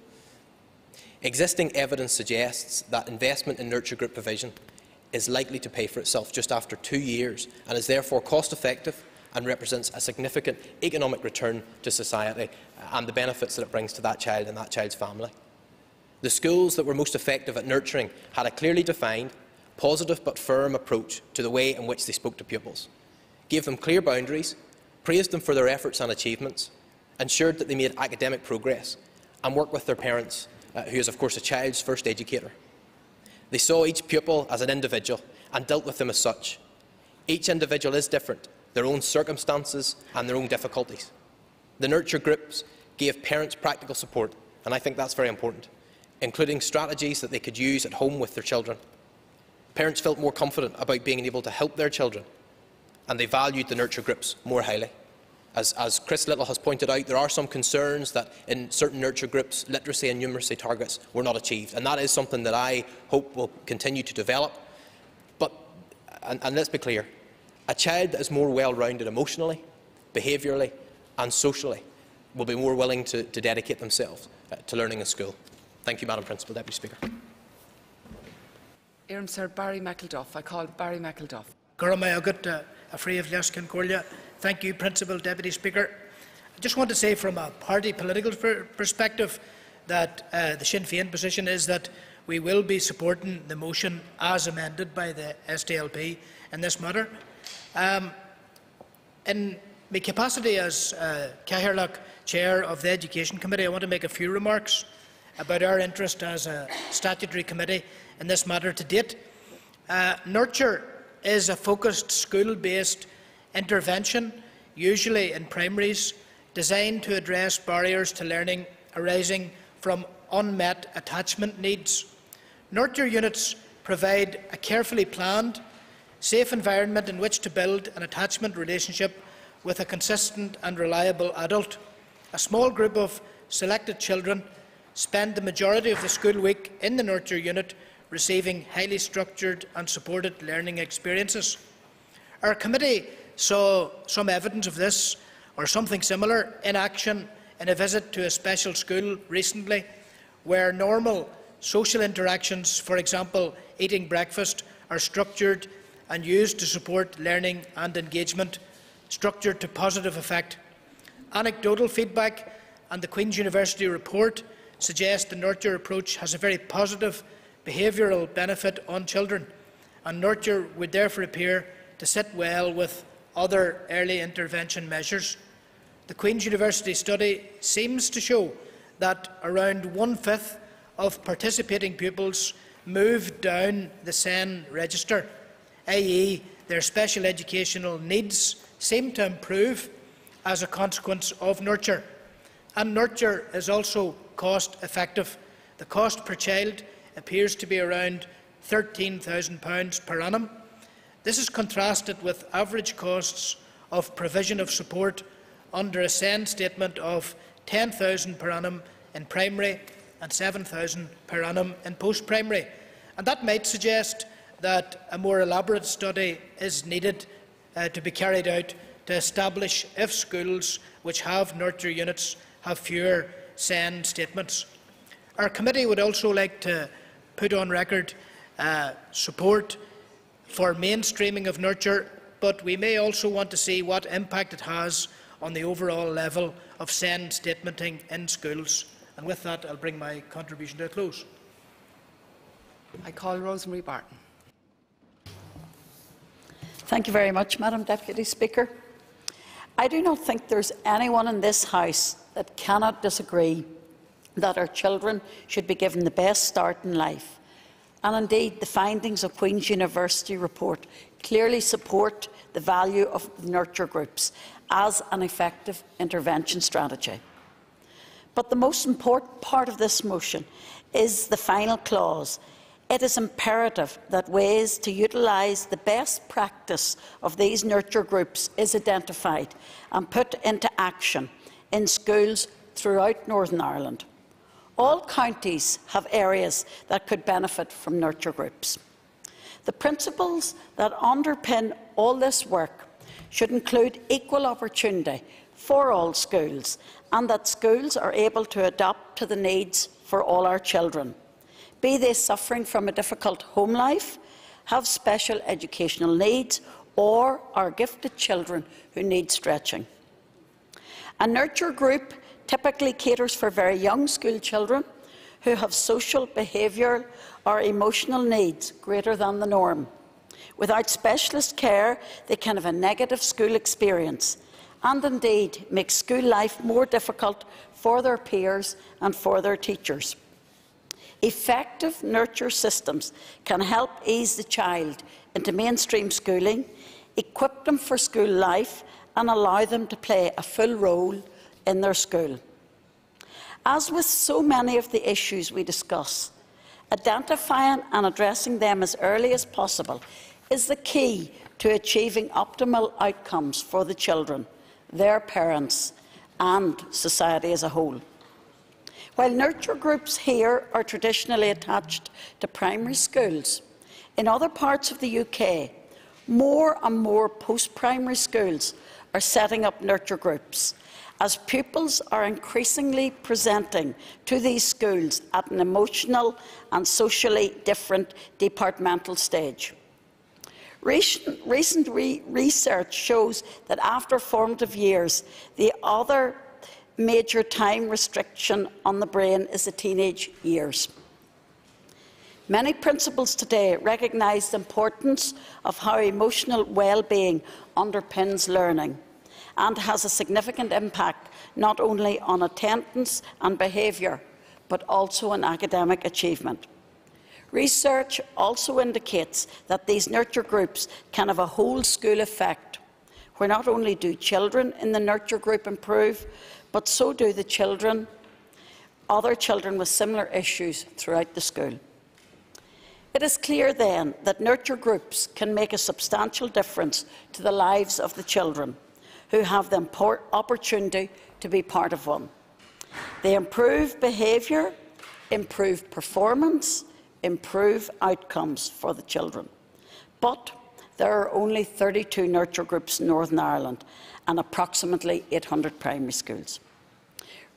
Existing evidence suggests that investment in nurture group provision is likely to pay for itself just after two years and is therefore cost-effective and represents a significant economic return to society and the benefits that it brings to that child and that child's family. The schools that were most effective at nurturing had a clearly defined positive but firm approach to the way in which they spoke to pupils, gave them clear boundaries, praised them for their efforts and achievements, ensured that they made academic progress, and worked with their parents, uh, who is of course a child's first educator. They saw each pupil as an individual and dealt with them as such. Each individual is different, their own circumstances and their own difficulties. The nurture groups gave parents practical support, and I think that's very important, including strategies that they could use at home with their children parents felt more confident about being able to help their children, and they valued the nurture groups more highly. As, as, Chris Lyttle has pointed out, there are some concerns that in certain nurture groups, literacy and numeracy targets were not achieved, and that is something that I hope will continue to develop. But, and, and let's be clear, a child that is more well-rounded emotionally, behaviourally and socially will be more willing to, to dedicate themselves uh, to learning in school. Thank you, Madam Principal Deputy Speaker. Iram Sir Barry McElduff. I call Barry McElduff. Uh, Thank you, Principal Deputy Speaker. I just want to say from a party political perspective that uh, the Sinn Féin position is that we will be supporting the motion as amended by the SDLP in this matter. Um, in my capacity as uh, Chair of the Education Committee, I want to make a few remarks about our interest as a statutory committee in this matter to date. Uh, Nurture is a focused school-based intervention, usually in primaries, designed to address barriers to learning arising from unmet attachment needs. Nurture units provide a carefully planned, safe environment in which to build an attachment relationship with a consistent and reliable adult. A small group of selected children spend the majority of the school week in the Nurture unit receiving highly structured and supported learning experiences. Our committee saw some evidence of this or something similar in action in a visit to a special school recently where normal social interactions, for example eating breakfast, are structured and used to support learning and engagement, structured to positive effect. Anecdotal feedback and the Queen's University report suggest the nurture approach has a very positive behavioural benefit on children, and nurture would therefore appear to sit well with other early intervention measures. The Queen's University study seems to show that around one-fifth of participating pupils moved down the SEN register, i.e. their special educational needs seem to improve as a consequence of nurture. And nurture is also cost effective. The cost per child appears to be around £13,000 per annum. This is contrasted with average costs of provision of support under a SEN statement of £10,000 per annum in primary and £7,000 per annum in post-primary. And that might suggest that a more elaborate study is needed uh, to be carried out to establish if schools which have nurture units have fewer SEN statements. Our committee would also like to put on record uh, support for mainstreaming of nurture, but we may also want to see what impact it has on the overall level of SEND statementing in schools. And with that, I'll bring my contribution to a close. I call Rosemary Barton. Thank you very much, Madam Deputy Speaker. I do not think there's anyone in this House that cannot disagree that our children should be given the best start in life. And indeed, the findings of Queen's University report clearly support the value of nurture groups as an effective intervention strategy. But the most important part of this motion is the final clause. It is imperative that ways to utilise the best practice of these nurture groups is identified and put into action in schools throughout Northern Ireland. All counties have areas that could benefit from nurture groups. The principles that underpin all this work should include equal opportunity for all schools and that schools are able to adapt to the needs for all our children, be they suffering from a difficult home life, have special educational needs or are gifted children who need stretching. A nurture group typically caters for very young school children who have social, behavioural or emotional needs greater than the norm. Without specialist care, they can have a negative school experience and indeed make school life more difficult for their peers and for their teachers. Effective nurture systems can help ease the child into mainstream schooling, equip them for school life and allow them to play a full role in their school. As with so many of the issues we discuss, identifying and addressing them as early as possible is the key to achieving optimal outcomes for the children, their parents and society as a whole. While nurture groups here are traditionally attached to primary schools, in other parts of the UK, more and more post-primary schools are setting up nurture groups as pupils are increasingly presenting to these schools at an emotional and socially different departmental stage. Recent, recent re research shows that after formative years, the other major time restriction on the brain is the teenage years. Many principals today recognise the importance of how emotional well-being underpins learning and has a significant impact not only on attendance and behaviour, but also on academic achievement. Research also indicates that these nurture groups can have a whole school effect, where not only do children in the nurture group improve, but so do the children, other children with similar issues throughout the school. It is clear then that nurture groups can make a substantial difference to the lives of the children who have the opportunity to be part of one. They improve behaviour, improve performance, improve outcomes for the children. But there are only 32 nurture groups in Northern Ireland and approximately 800 primary schools.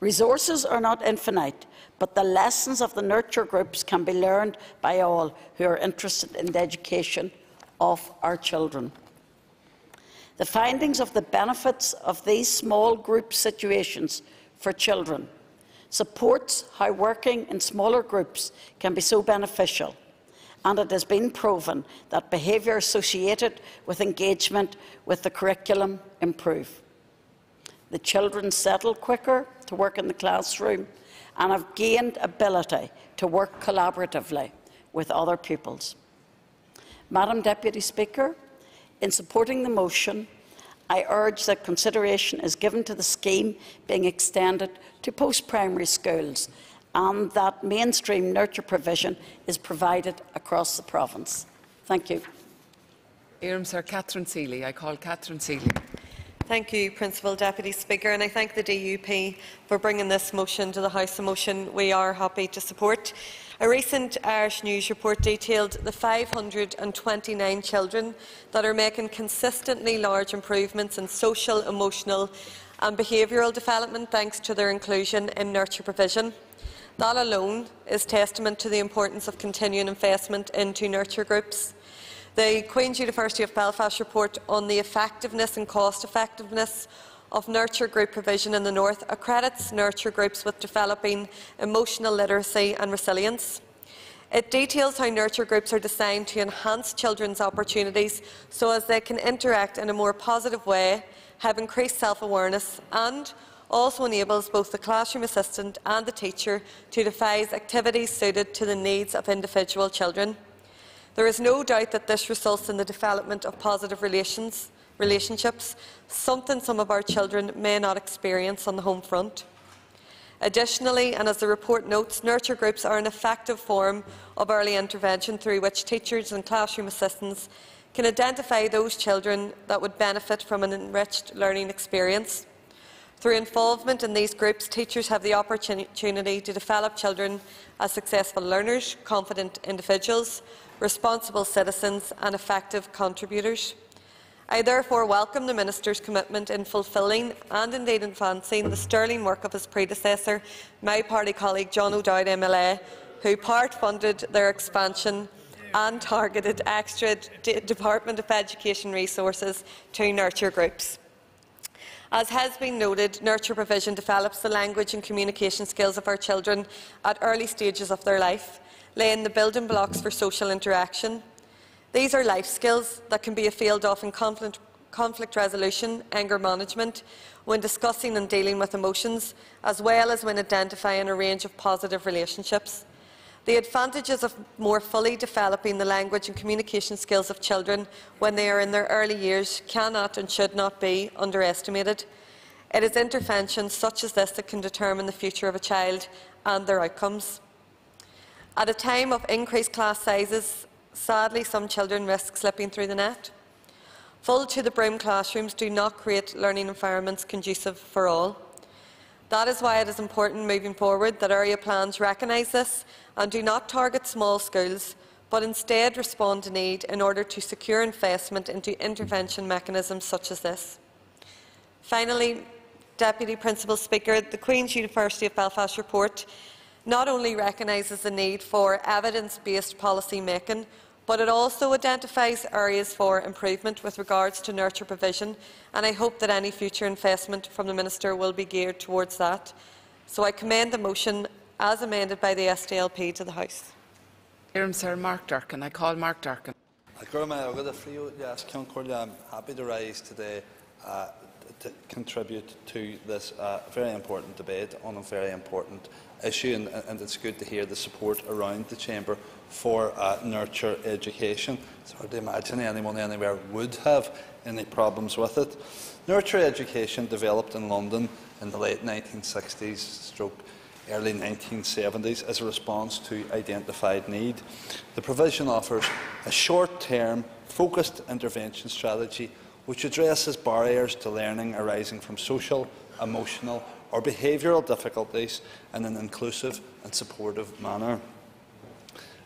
Resources are not infinite, but the lessons of the nurture groups can be learned by all who are interested in the education of our children. The findings of the benefits of these small group situations for children supports how working in smaller groups can be so beneficial and it has been proven that behaviour associated with engagement with the curriculum improve. The children settle quicker to work in the classroom and have gained ability to work collaboratively with other pupils. Madam Deputy Speaker, in supporting the motion, I urge that consideration is given to the scheme being extended to post-primary schools and that mainstream nurture provision is provided across the province. Thank you. Iram Sir Catherine Seeley. I call Catherine Seeley. Thank you, Principal Deputy Speaker, and I thank the DUP for bringing this motion to the House, a motion we are happy to support. A recent Irish News report detailed the 529 children that are making consistently large improvements in social, emotional and behavioural development thanks to their inclusion in nurture provision. That alone is testament to the importance of continuing investment into nurture groups. The Queen's University of Belfast report on the effectiveness and cost effectiveness of nurture group provision in the North accredits nurture groups with developing emotional literacy and resilience. It details how nurture groups are designed to enhance children's opportunities so as they can interact in a more positive way, have increased self-awareness and also enables both the classroom assistant and the teacher to devise activities suited to the needs of individual children. There is no doubt that this results in the development of positive relations, relationships, something some of our children may not experience on the home front. Additionally, and as the report notes, nurture groups are an effective form of early intervention through which teachers and classroom assistants can identify those children that would benefit from an enriched learning experience. Through involvement in these groups, teachers have the opportunity to develop children as successful learners, confident individuals, responsible citizens and effective contributors. I therefore welcome the Minister's commitment in fulfilling and indeed advancing the sterling work of his predecessor, my party colleague John O'Dowd MLA, who part-funded their expansion and targeted extra D Department of Education resources to nurture groups. As has been noted, nurture provision develops the language and communication skills of our children at early stages of their life, laying the building blocks for social interaction, these are life skills that can be a field of in conflict, conflict resolution, anger management, when discussing and dealing with emotions, as well as when identifying a range of positive relationships. The advantages of more fully developing the language and communication skills of children when they are in their early years cannot and should not be underestimated. It is interventions such as this that can determine the future of a child and their outcomes. At a time of increased class sizes Sadly, some children risk slipping through the net. Full to the brim classrooms do not create learning environments conducive for all. That is why it is important moving forward that area plans recognise this and do not target small schools, but instead respond to need in order to secure investment into intervention mechanisms such as this. Finally, Deputy Principal Speaker, the Queen's University of Belfast report not only recognises the need for evidence-based policy making, but it also identifies areas for improvement with regards to nurture provision, and I hope that any future investment from the Minister will be geared towards that. So I commend the motion as amended by the SDLP to the House. Here, Sir Mark Durkan. I call Mark Durkan. I'm happy to rise today uh, to contribute to this uh, very important debate on a very important issue, and, and, it's good to hear the support around the Chamber for uh, nurture education. It's hard to imagine anyone anywhere would have any problems with it. Nurture education developed in London in the late 1960s stroke early 1970s as a response to identified need. The provision offers a short-term, focused intervention strategy which addresses barriers to learning arising from social, emotional or behavioural difficulties in an inclusive and supportive manner.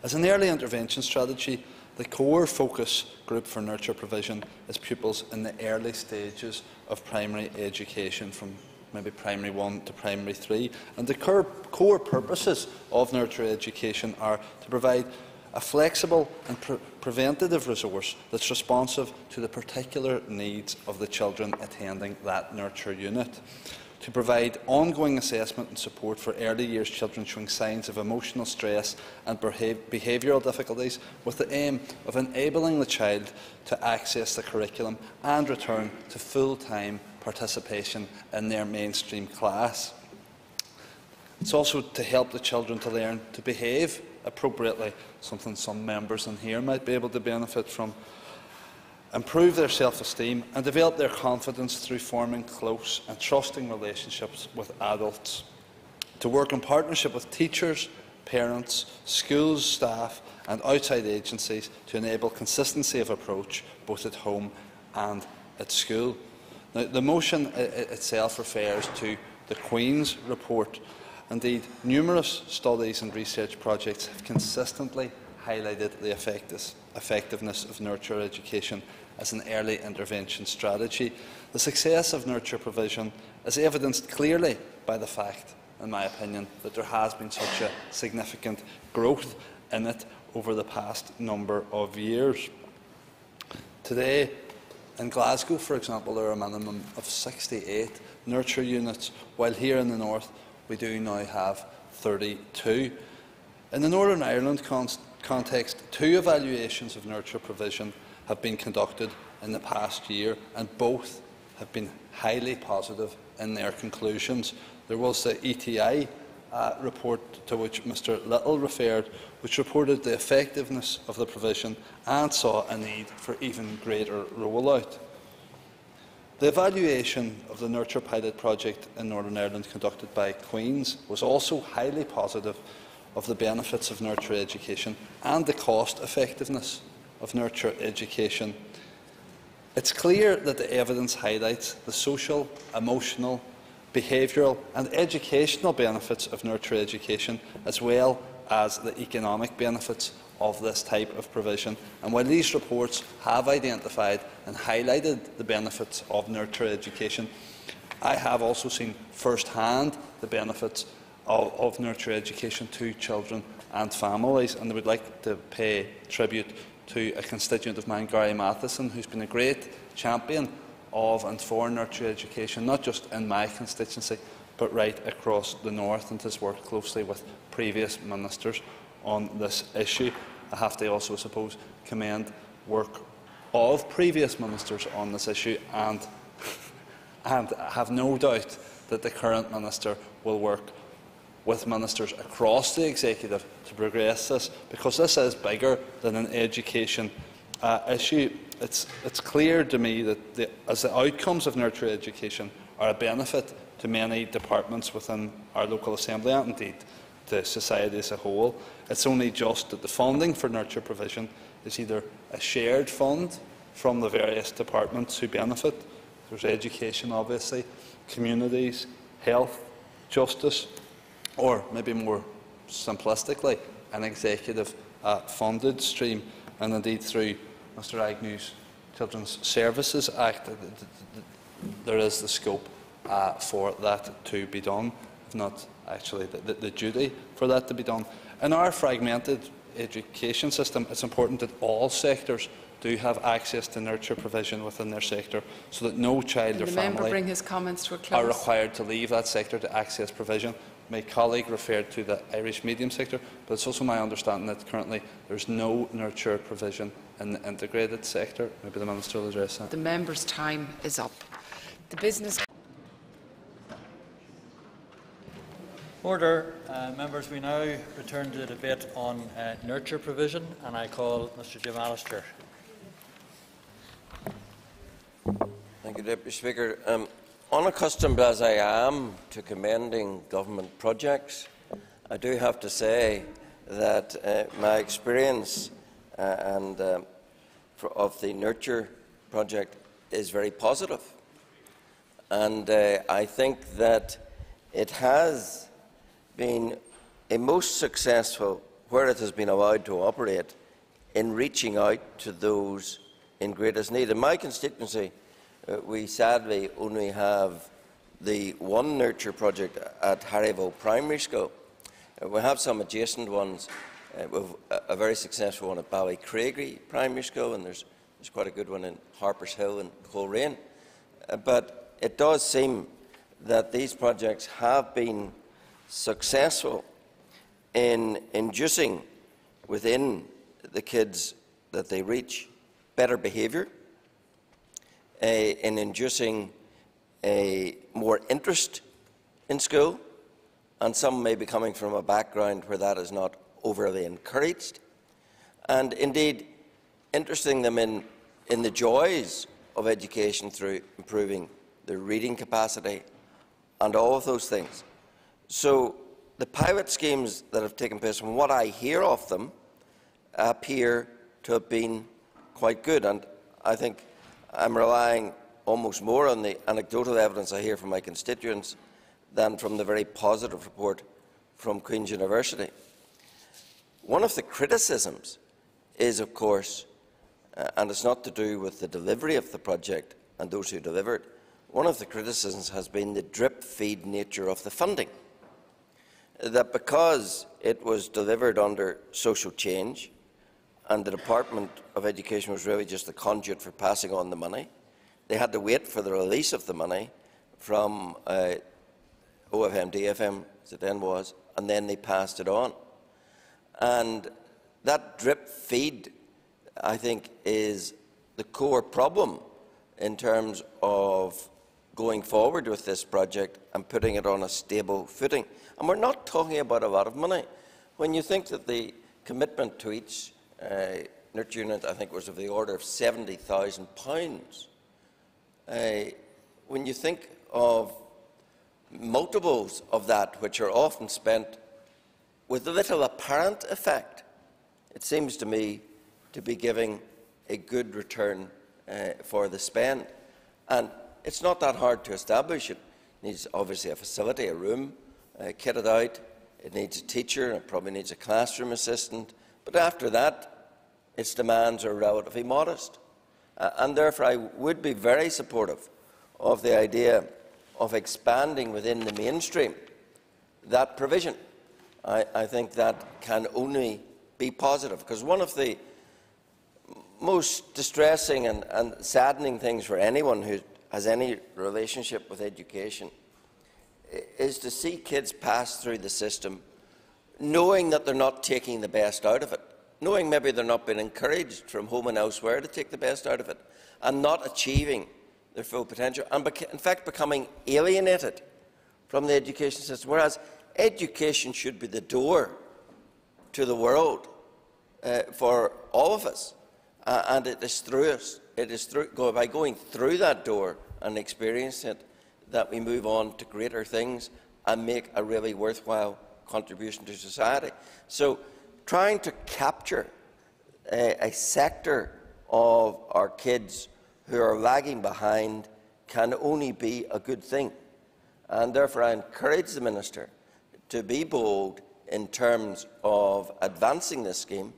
As an early intervention strategy, the core focus group for nurture provision is pupils in the early stages of primary education from maybe primary one to primary three. And the core, purposes of nurture education are to provide a flexible and pre preventative resource that's responsive to the particular needs of the children attending that nurture unit to provide ongoing assessment and support for early years children showing signs of emotional stress and behavioural difficulties with the aim of enabling the child to access the curriculum and return to full-time participation in their mainstream class. It's also to help the children to learn to behave appropriately, something some members in here might be able to benefit from, improve their self-esteem and develop their confidence through forming close and trusting relationships with adults, to work in partnership with teachers, parents, schools, staff and outside agencies to enable consistency of approach both at home and at school. Now, the motion uh, uh, itself refers to the Queen's report. Indeed, numerous studies and research projects have consistently highlighted the effectiveness of nurture education as an early intervention strategy. The success of nurture provision is evidenced clearly by the fact in my opinion, that there has been such a significant growth in it over the past number of years. Today, in Glasgow, for example, there are a minimum of 68 nurture units, while here in the north we do now have 32. In the Northern Ireland con context, two evaluations of nurture provision have been conducted in the past year, and both have been highly positive in their conclusions. There was the ETI uh, report to which Mr Lyttle referred, which reported the effectiveness of the provision and saw a need for even greater rollout. The evaluation of the Nurture pilot project in Northern Ireland conducted by Queen's was also highly positive of the benefits of nurture education and the cost effectiveness of nurture education. It's clear that the evidence highlights the social, emotional, behavioural and educational benefits of nurture education, as well as the economic benefits of this type of provision. And while these reports have identified and highlighted the benefits of nurture education, I have also seen first-hand the benefits of, of nurture education to children and families, and I would like to pay tribute to a constituent of mine, Gary Matheson, who's been a great champion of and for nurture education, not just in my constituency, but right across the north, and has worked closely with previous ministers on this issue. I have to also, suppose, commend work of previous ministers on this issue, and, and have no doubt that the current minister will work with ministers across the executive to progress this, because this is bigger than an education uh, issue. It's, it's clear to me that the, as the outcomes of nurture education are a benefit to many departments within our local assembly and indeed to society as a whole, it's only just that the funding for nurture provision is either a shared fund from the various departments who benefit, there's education obviously, communities, health, justice, or maybe more simplistically, an executive uh, funded stream, and indeed through Mr Agnew's Children's Services Act, there is the scope uh, for that to be done, if not actually the, the, duty for that to be done. In our fragmented education system, it's important that all sectors do have access to nurture provision within their sector so that no child Can or family member bring his comments to a close? are required to leave that sector to access provision. My colleague referred to the Irish medium sector, but it's also my understanding that currently there's no nurture provision in the integrated sector. Maybe the Minister will address that. The member's time is up. The business Order. Uh, members, we now return to the debate on uh, nurture provision, and I call Mr Jim Allister. Thank you, Deputy Speaker. Um, unaccustomed as I am to commending government projects, I do have to say that uh, my experience uh, and uh, of the Nurture project is very positive. And uh, I think that it has been a most successful, where it has been allowed to operate, in reaching out to those in greatest need. In my constituency, we sadly only have the one nurture project at Harryville Primary School. Uh, we have some adjacent ones. Uh, we have a, a, very successful one at Ballycraigie Primary School, and there's, there's quite a good one in Harpur's Hill and Coleraine. Uh, but it does seem that these projects have been successful in inducing within the kids that they reach better behaviour, uh, in inducing a more interest in school, and some may be coming from a background where that is not overly encouraged, and indeed interesting them in, in the joys of education through improving their reading capacity and all of those things. So the pilot schemes that have taken place, from what I hear of them, appear to have been quite good. And I think I'm relying almost more on the anecdotal evidence I hear from my constituents than from the very positive report from Queen's University. One of the criticisms is, of course, uh, and it's not to do with the delivery of the project and those who deliver it, one of the criticisms has been the drip feed nature of the funding. that because it was delivered under social change and the Department of Education was really just the conduit for passing on the money, they had to wait for the release of the money from uh, OFM, DFM, as it then was, and then they passed it on. And that drip feed, I think, is the core problem in terms of going forward with this project and putting it on a stable footing. And we're not talking about a lot of money. When you think that the commitment to each uh, nurture unit, I think, was of the order of £70,000, uh, when you think of multiples of that which are often spent with little apparent effect, it seems to me to be giving a good return uh, for the spend. And it's not that hard to establish. It needs obviously a facility, a room, uh, kitted out. It needs a teacher, it probably needs a classroom assistant. But after that, its demands are relatively modest. Uh, and therefore, I would be very supportive of the idea of expanding within the mainstream that provision. I, I think that can only be positive, because one of the most distressing and, and saddening things for anyone who has any relationship with education is to see kids pass through the system knowing that they're not taking the best out of it, knowing maybe they're not being encouraged from home and elsewhere to take the best out of it, and not achieving their full potential, and in fact becoming alienated from the education system. Whereas education should be the door to the world uh, for all of us, uh, and it is through us. It is through, by going through that door and experiencing it that we move on to greater things and make a really worthwhile contribution to society. So, trying to capture a, a sector of our kids who are lagging behind can only be a good thing. And therefore, I encourage the Minister to be bold in terms of advancing this scheme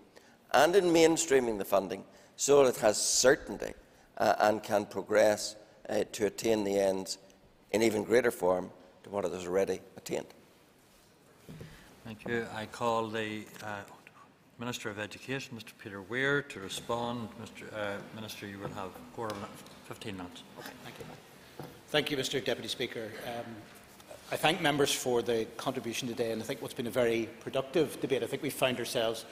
and in mainstreaming the funding so that it has certainty uh, and can progress uh, to attain the ends in even greater form to what it has already attained. Thank you. I call the uh, Minister of Education, Mr Peter Weir, to respond. Mr uh, Minister, you will have 15 minutes. Okay, thank you. Thank you, Mr Deputy Speaker. Um, I thank members for the contribution today, and I think what's been a very productive debate. I think we found ourselves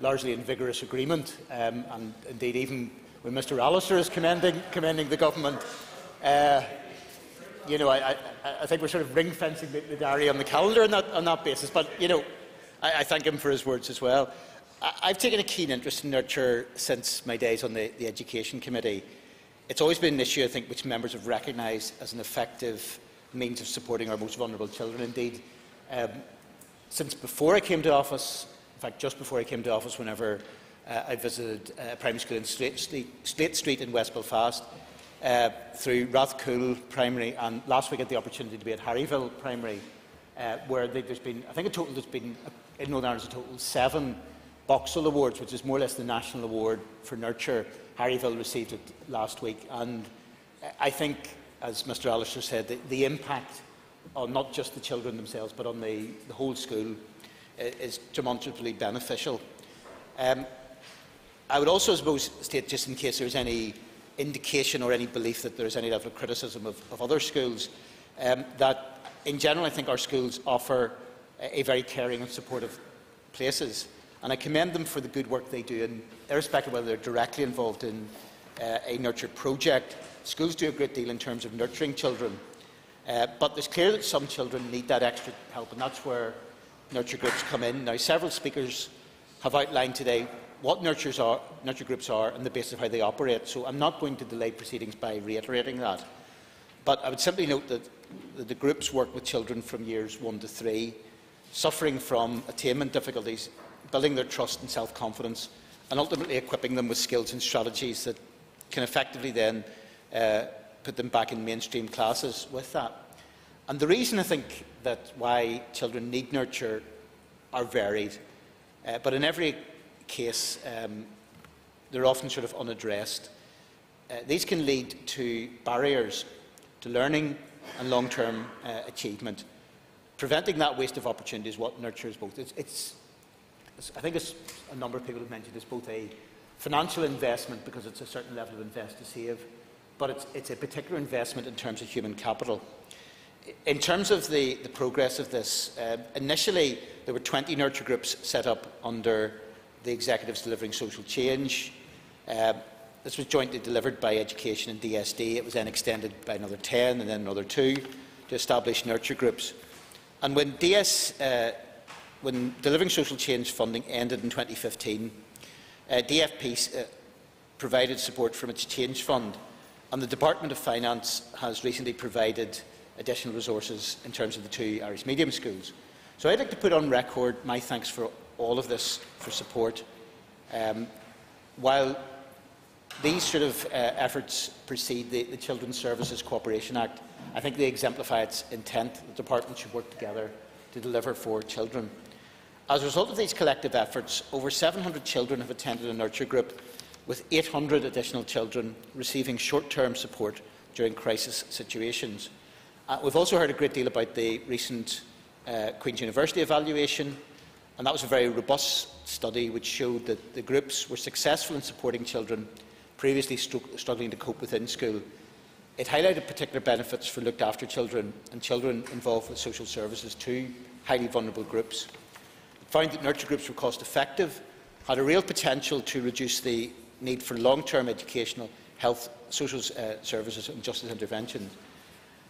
largely in vigorous agreement, um, and indeed even when Mr Allister is commending, commending the government, uh, you know, I, I, I, think we're sort of ring fencing the, the, diary on the calendar on that, on that basis. But, you know, I, I thank him for his words as well. I, have taken a keen interest in nurture since my days on the, the Education Committee. It's always been an issue, I think, which members have recognised as an effective means of supporting our most vulnerable children. Indeed, um, since before I came to office, in fact, just before I came to office, whenever uh, I visited a primary school in Slate Street in West Belfast, uh, through Rathcoole Primary and last week I had the opportunity to be at Harryville Primary uh, where they, there's been, I think a total there's been, in Northern Ireland, a total seven Boxall Awards, which is more or less the national award for nurture. Harryville received it last week and I think, as Mr Allister said, the, the impact on not just the children themselves but on the, the whole school uh, is demonstrably beneficial. Um, I would also, I suppose, state, just in case there's any indication or any belief that there's any level of criticism of, of other schools, um, that in general I think our schools offer a, a, very caring and supportive places. And I commend them for the good work they do, and irrespective of whether they're directly involved in uh, a nurture project, schools do a great deal in terms of nurturing children. Uh, but it's clear that some children need that extra help, and that's where nurture groups come in. Now, several speakers have outlined today what nurtures are, nurture groups are and the basis of how they operate. So I'm not going to delay proceedings by reiterating that. But I would simply note that the groups work with children from years one to three, suffering from attainment difficulties, building their trust and self-confidence, and ultimately equipping them with skills and strategies that can effectively then uh, put them back in mainstream classes with that. And the reason I think that why children need nurture are varied, uh, but in every case, um, they're often sort of unaddressed. Uh, these can lead to barriers to learning and long-term uh, achievement. preventing that waste of opportunity is what nurtures both. It's, it's, I think it's, a number of people have mentioned it's both a financial investment because it's a certain level of invest to save, but it's, it's a particular investment in terms of human capital. In terms of the, the progress of this, uh, initially there were 20 nurture groups set up under the executives delivering social change. Uh, this was jointly delivered by Education and DSD. It was then extended by another 10 and then another two to establish nurture groups. And when DS, uh, when delivering social change funding ended in 2015, uh, DFP uh, provided support from its change fund, and the Department of Finance has recently provided additional resources in terms of the two Irish medium schools. So I'd like to put on record my thanks for all of this, for support. Um, while these sort of uh, efforts precede the, the Children's Services Cooperation Act, I think they exemplify its intent. The departments should work together to deliver for children. As a result of these collective efforts, over 700 children have attended a nurture group, with 800 additional children receiving short-term support during crisis situations. Uh, we've also heard a great deal about the recent uh, Queen's University evaluation, and that was a very robust study which showed that the groups were successful in supporting children previously struggling to cope within school. It highlighted particular benefits for looked after children and children involved with social services to highly vulnerable groups. It found that nurture groups were cost effective, had a real potential to reduce the need for long-term educational, health, social uh, services and justice intervention.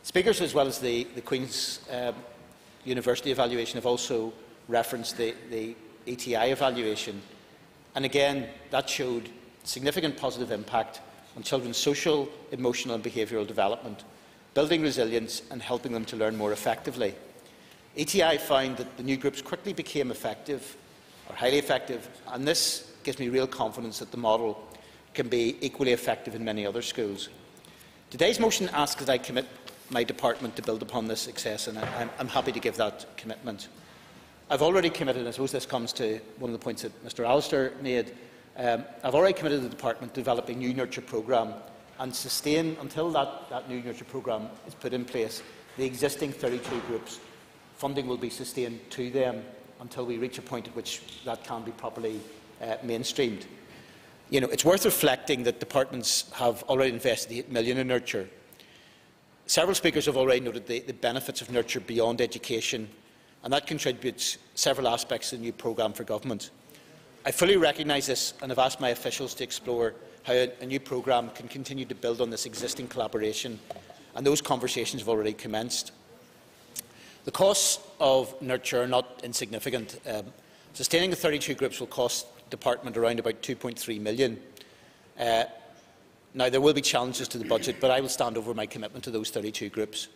Speakers, as well as the, the Queen's um, University evaluation, have also referenced the, the ETI evaluation. And again, that showed significant positive impact on children's social, emotional and behavioural development, building resilience and helping them to learn more effectively. ETI found that the new groups quickly became effective, or highly effective, and this gives me real confidence that the model can be equally effective in many other schools. Today's motion asks that I commit my department to build upon this success, and I, am happy to give that commitment. I've already committed, I suppose this comes to one of the points that Mr Allister made, um, I've already committed the department to develop a new nurture programme and sustain, until that, that new nurture programme is put in place, the existing 32 groups. Funding will be sustained to them until we reach a point at which that can be properly uh, mainstreamed. You know, it's worth reflecting that departments have already invested 8 million in nurture Several speakers have already noted the, the benefits of nurture beyond education, and that contributes several aspects of the new programme for government. I fully recognise this and have asked my officials to explore how a, new programme can continue to build on this existing collaboration, and those conversations have already commenced. The costs of nurture are not insignificant. Um, sustaining the 32 groups will cost the department around about 2.3 million. Uh, now, there will be challenges to the budget, but I will stand over my commitment to those 32 groups.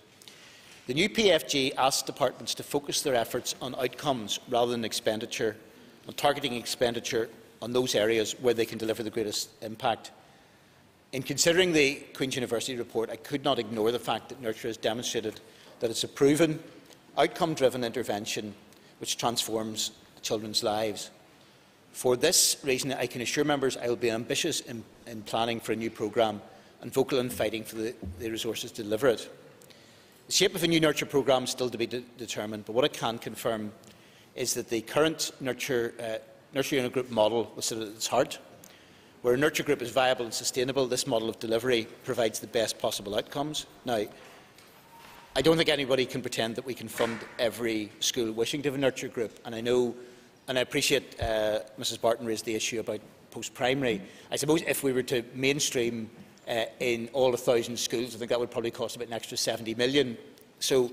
The new PFG asks departments to focus their efforts on outcomes rather than expenditure, on targeting expenditure on those areas where they can deliver the greatest impact. In considering the Queen's University report, I could not ignore the fact that Nurture has demonstrated that it's a proven, outcome-driven intervention which transforms children's lives. For this reason, I can assure members I will be ambitious in, in planning for a new programme and vocal in fighting for the, the, resources to deliver it. The shape of a new nurture programme is still to be de determined, but what I can confirm is that the current nurture, uh, nurture unit group model was at its heart. Where a nurture group is viable and sustainable, this model of delivery provides the best possible outcomes. Now, I don't think anybody can pretend that we can fund every school wishing to have a nurture group, and I know and I appreciate uh, Mrs Barton raised the issue about post-primary. I suppose if we were to mainstream uh, in all the thousand schools, I think that would probably cost about an extra 70 million. So,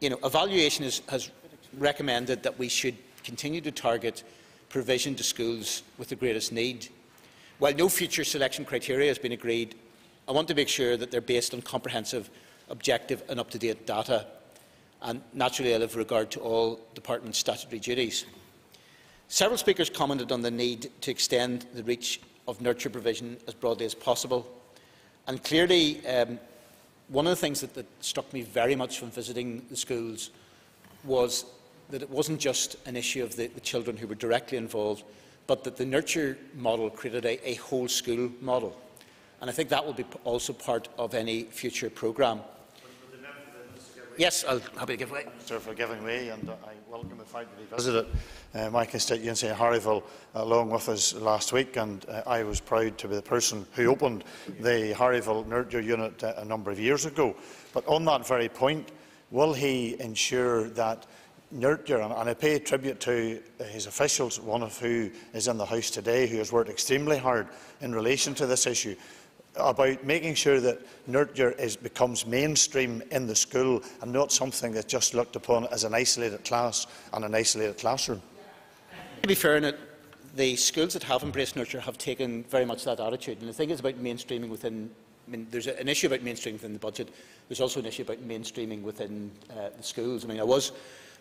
you know, evaluation is, has recommended that we should continue to target provision to schools with the greatest need. While no future selection criteria has been agreed, I want to make sure that they're based on comprehensive, objective and up-to-date data. And naturally, I'll have regard to all department statutory duties. Several speakers commented on the need to extend the reach of nurture provision as broadly as possible. And clearly, um, one of the things that, that struck me very much from visiting the schools was that it wasn't just an issue of the, the children who were directly involved, but that the nurture model created a, a whole school model. And I think that will be also part of any future programme. Yes, I'll happy to give way. Sir, for giving way, and uh, I welcome the fact that he visited uh, my constituency in Harryville along with us last week, and uh, I was proud to be the person who opened the Harryville Nurture Unit uh, a number of years ago. But on that very point, will he ensure that nurture, and, and I pay tribute to his officials, one of who is in the House today, who has worked extremely hard in relation to this issue, about making sure that nurture is, becomes mainstream in the school and not something that's just looked upon as an isolated class and an isolated classroom. To be fair, in it, the schools that have embraced nurture have taken very much that attitude. And the thing is about mainstreaming within, I mean, there's an issue about mainstreaming within the budget. There's also an issue about mainstreaming within uh, the schools. I mean, I was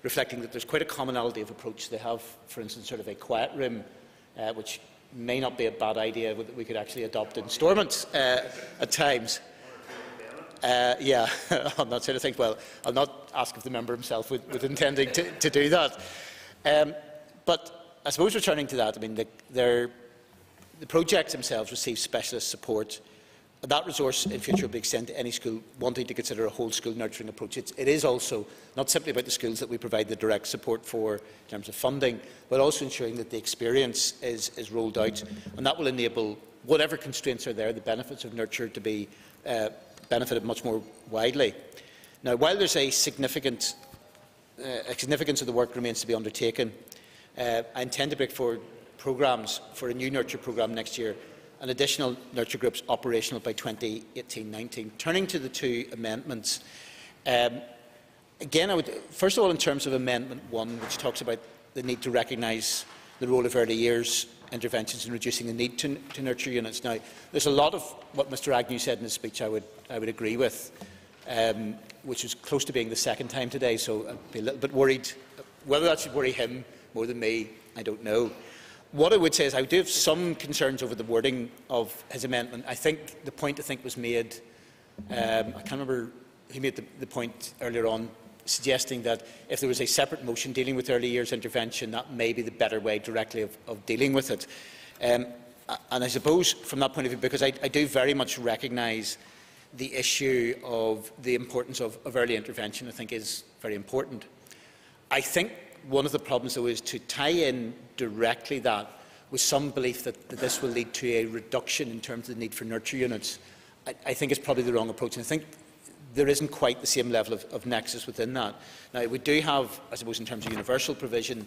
reflecting that there's quite a commonality of approach. They have, for instance, sort of a quiet room, uh, which may not be a bad idea that we could actually adopt instalments uh, at times. Uh, yeah, on that sort of thing. Well, I'll not ask if the member himself was, was intending to, to, do that. Um, but I suppose returning to that, I mean, the, their, the projects themselves receive specialist support that resource in future will be extended to any school wanting to consider a whole school nurturing approach. It's, it is also not simply about the schools that we provide the direct support for in terms of funding, but also ensuring that the experience is, is rolled out. And that will enable whatever constraints are there, the benefits of nurture to be uh, benefited much more widely. Now, while there's a significant uh, a significance of the work remains to be undertaken, uh, I intend to bring forward programmes for a new nurture programme next year and additional nurture groups operational by 2018-19. Turning to the two amendments, um, again, I would, first of all, in terms of Amendment 1, which talks about the need to recognise the role of early years interventions in reducing the need to, to, nurture units. Now, there's a lot of what Mr Agnew said in his speech I would, I would agree with, um, which was close to being the second time today, so I'd be a little bit worried. Whether that should worry him more than me, I don't know. What I would say is I do have some concerns over the wording of his amendment. I think the point I think was made, um, I can't remember who made the, the point earlier on, suggesting that if there was a separate motion dealing with early years intervention, that may be the better way directly of, of dealing with it. Um, and I suppose from that point of view, because I, I do very much recognise the issue of the importance of, of early intervention, I think is very important. I think one of the problems, though, is to tie in directly that with some belief that, that this will lead to a reduction in terms of the need for nurture units. I, I think it's probably the wrong approach. And I think there isn't quite the same level of, of nexus within that. Now, we do have, I suppose, in terms of universal provision,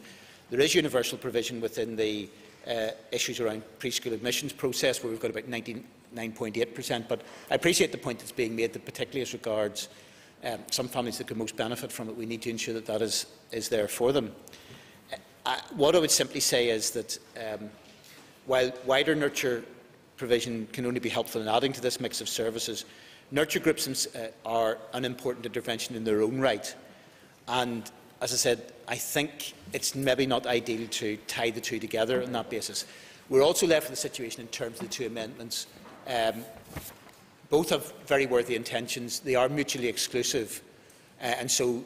there is universal provision within the uh, issues around preschool admissions process, where we've got about 99.8%. But I appreciate the point that's being made, that particularly as regards um, some families that could most benefit from it, we need to ensure that that is, is there for them. Uh, what I would simply say is that um, while wider nurture provision can only be helpful in adding to this mix of services, nurture groups uh, are an important intervention in their own right. And as I said, I think it's maybe not ideal to tie the two together on that basis. We're also left with a situation in terms of the two amendments um, both have very worthy intentions. They are mutually exclusive. Uh, and so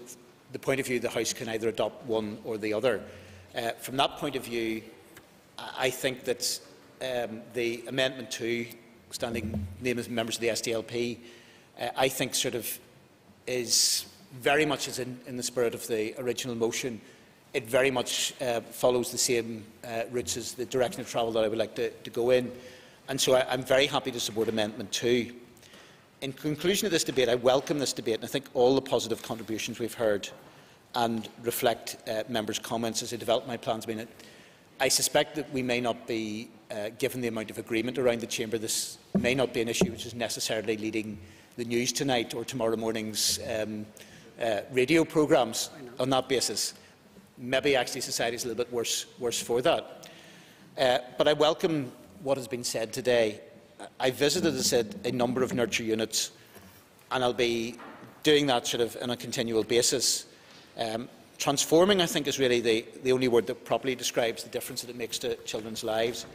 the point of view of the House can either adopt one or the other. Uh, from that point of view, I think that um, the Amendment 2, standing name as members of the SDLP, uh, I think sort of is very much in, in, the spirit of the original motion. It very much uh, follows the same uh, routes as the direction of travel that I would like to, to go in. And so I, I'm very happy to support Amendment 2. In conclusion of this debate, I welcome this debate and I think all the positive contributions we've heard and reflect uh, members' comments as I develop my plans. I, mean, I suspect that we may not be, uh, given the amount of agreement around the Chamber, this may not be an issue which is necessarily leading the news tonight or tomorrow morning's um, uh, radio programmes on that basis. Maybe actually society is a little bit worse, worse for that. Uh, but I welcome what has been said today I visited, as I said, a number of nurture units, and I'll be doing that sort of on a continual basis. Um, transforming, I think, is really the, the only word that properly describes the difference that it makes to children's lives.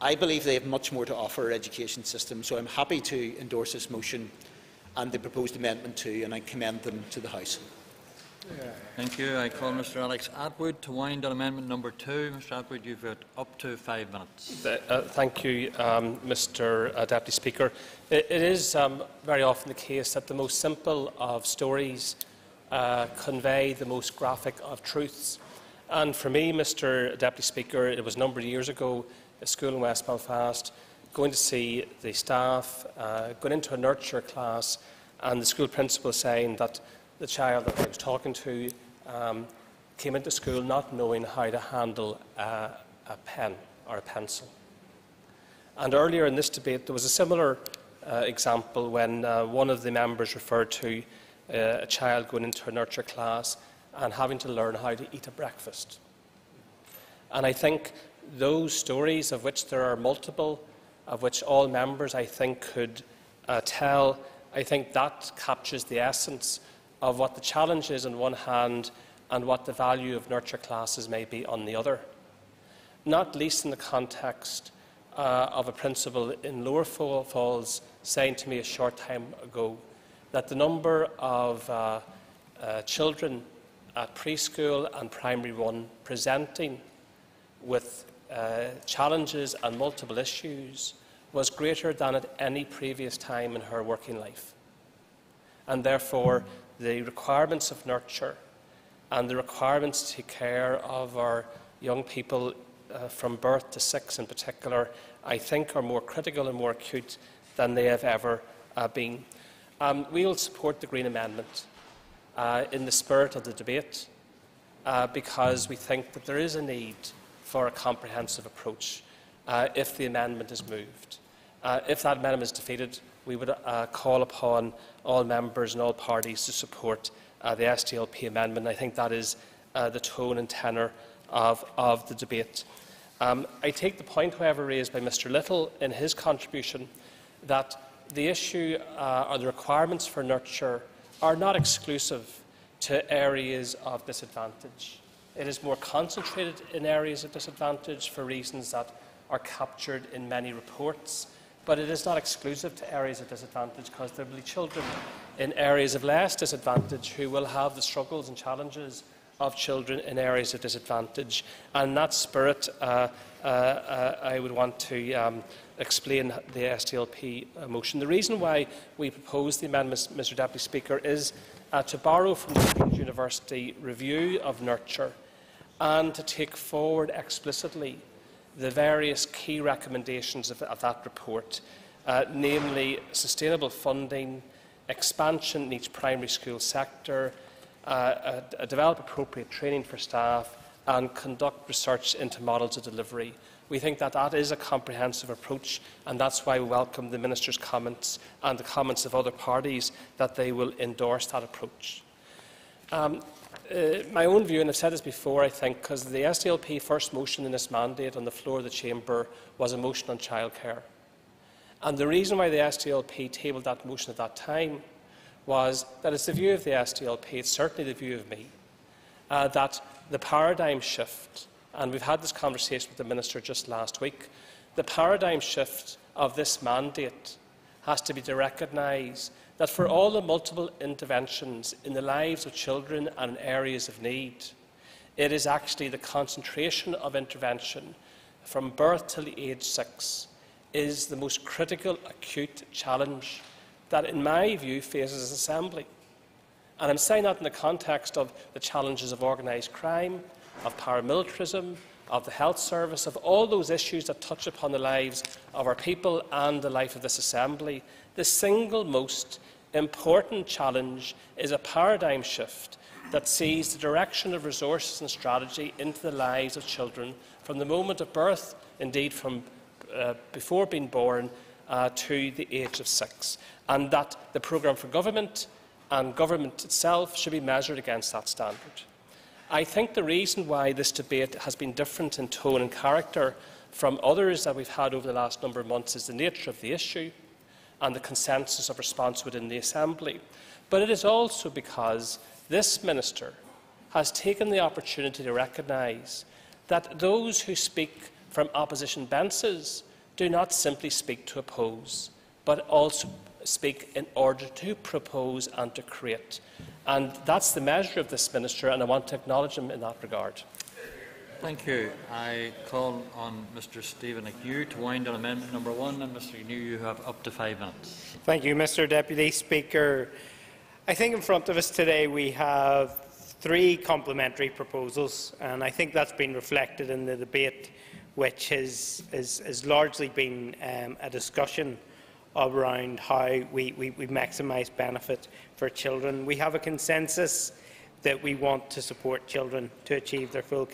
I believe they have much more to offer our education system, so I'm happy to endorse this motion and the proposed amendment too, and I commend them to the House. Thank you. I call Mr Alex Atwood to wind on amendment number two. Mr Atwood, you've got up to five minutes. Uh, uh, thank you, um, Mr uh, Deputy Speaker. it, it is um, very often the case that the most simple of stories uh, convey the most graphic of truths. And for me, Mr Deputy Speaker, it was a number of years ago, a school in West Belfast, going to see the staff, uh, going into a nurture class, and the school principal saying that the child that I was talking to um, came into school not knowing how to handle uh, a pen or a pencil. And earlier in this debate, there was a similar uh, example when uh, one of the members referred to uh, a child going into a nurture class and having to learn how to eat a breakfast. And I think those stories, of which there are multiple, of which all members, I think, could uh, tell, I think that captures the essence of what the challenge is on one hand and what the value of nurture classes may be on the other. Not least in the context uh, of a principal in Lower Falls saying to me a short time ago that the number of uh, uh, children at preschool and primary one presenting with uh, challenges and multiple issues was greater than at any previous time in her working life. And therefore, the requirements of nurture and the requirements to take care of our young people uh, from birth to six in particular, I think are more critical and more acute than they have ever uh, been. Um, we will support the Green Amendment uh, in the spirit of the debate uh, because we think that there is a need for a comprehensive approach uh, if the amendment is moved. Uh, if that amendment is defeated, we would uh, call upon all members and all parties to support uh, the SDLP amendment. I think that is uh, the tone and tenor of, of the debate. Um, I take the point, however, raised by Mr Lyttle in his contribution that the issue uh, or the requirements for nurture are not exclusive to areas of disadvantage. It is more concentrated in areas of disadvantage for reasons that are captured in many reports, but it is not exclusive to areas of disadvantage because there will be children in areas of less disadvantage who will have the struggles and challenges of children in areas of disadvantage. And that spirit, uh, uh, uh, I would want to um, explain the SDLP motion. The reason why we propose the amendment, Mr Deputy Speaker, is uh, to borrow from the Queen's University review of nurture and to take forward explicitly the various key recommendations of, of that report, uh, namely sustainable funding, expansion in each primary school sector, uh, uh, develop appropriate training for staff, and conduct research into models of delivery. We think that that is a comprehensive approach, and that's why we welcome the Minister's comments and the comments of other parties that they will endorse that approach. Um, uh, my own view, and I've said this before, I think, because the SDLP first motion in this mandate on the floor of the Chamber was a motion on childcare. And the reason why the SDLP tabled that motion at that time was that it's the view of the SDLP, it's certainly the view of me, uh, that the paradigm shift, and we've had this conversation with the Minister just last week, the paradigm shift of this mandate has to be to recognise that for all the multiple interventions in the lives of children and areas of need, it is actually the concentration of intervention from birth till age six is the most critical acute challenge that, in my view, faces this Assembly. And I'm saying that in the context of the challenges of organised crime, of paramilitarism, of the health service, of all those issues that touch upon the lives of our people and the life of this Assembly. The single most important challenge is a paradigm shift that sees the direction of resources and strategy into the lives of children from the moment of birth, indeed from uh, before being born, uh, to the age of six, and that the programme for government and government itself should be measured against that standard. I think the reason why this debate has been different in tone and character from others that we've had over the last number of months is the nature of the issue and the consensus of response within the Assembly. But it is also because this Minister has taken the opportunity to recognise that those who speak from opposition benches do not simply speak to oppose, but also speak in order to propose and to create. And that's the measure of this minister, and I want to acknowledge him in that regard. Thank you. I call on Mr Steven Agnew to wind on amendment number one, and Mr Agnew, you have up to five minutes. Thank you, Mr Deputy Speaker. I think in front of us today we have three complementary proposals, and I think that's been reflected in the debate, which has, has, has largely been um, a discussion around how we, we, we maximise benefit for children. We have a consensus that we want to support children to achieve their full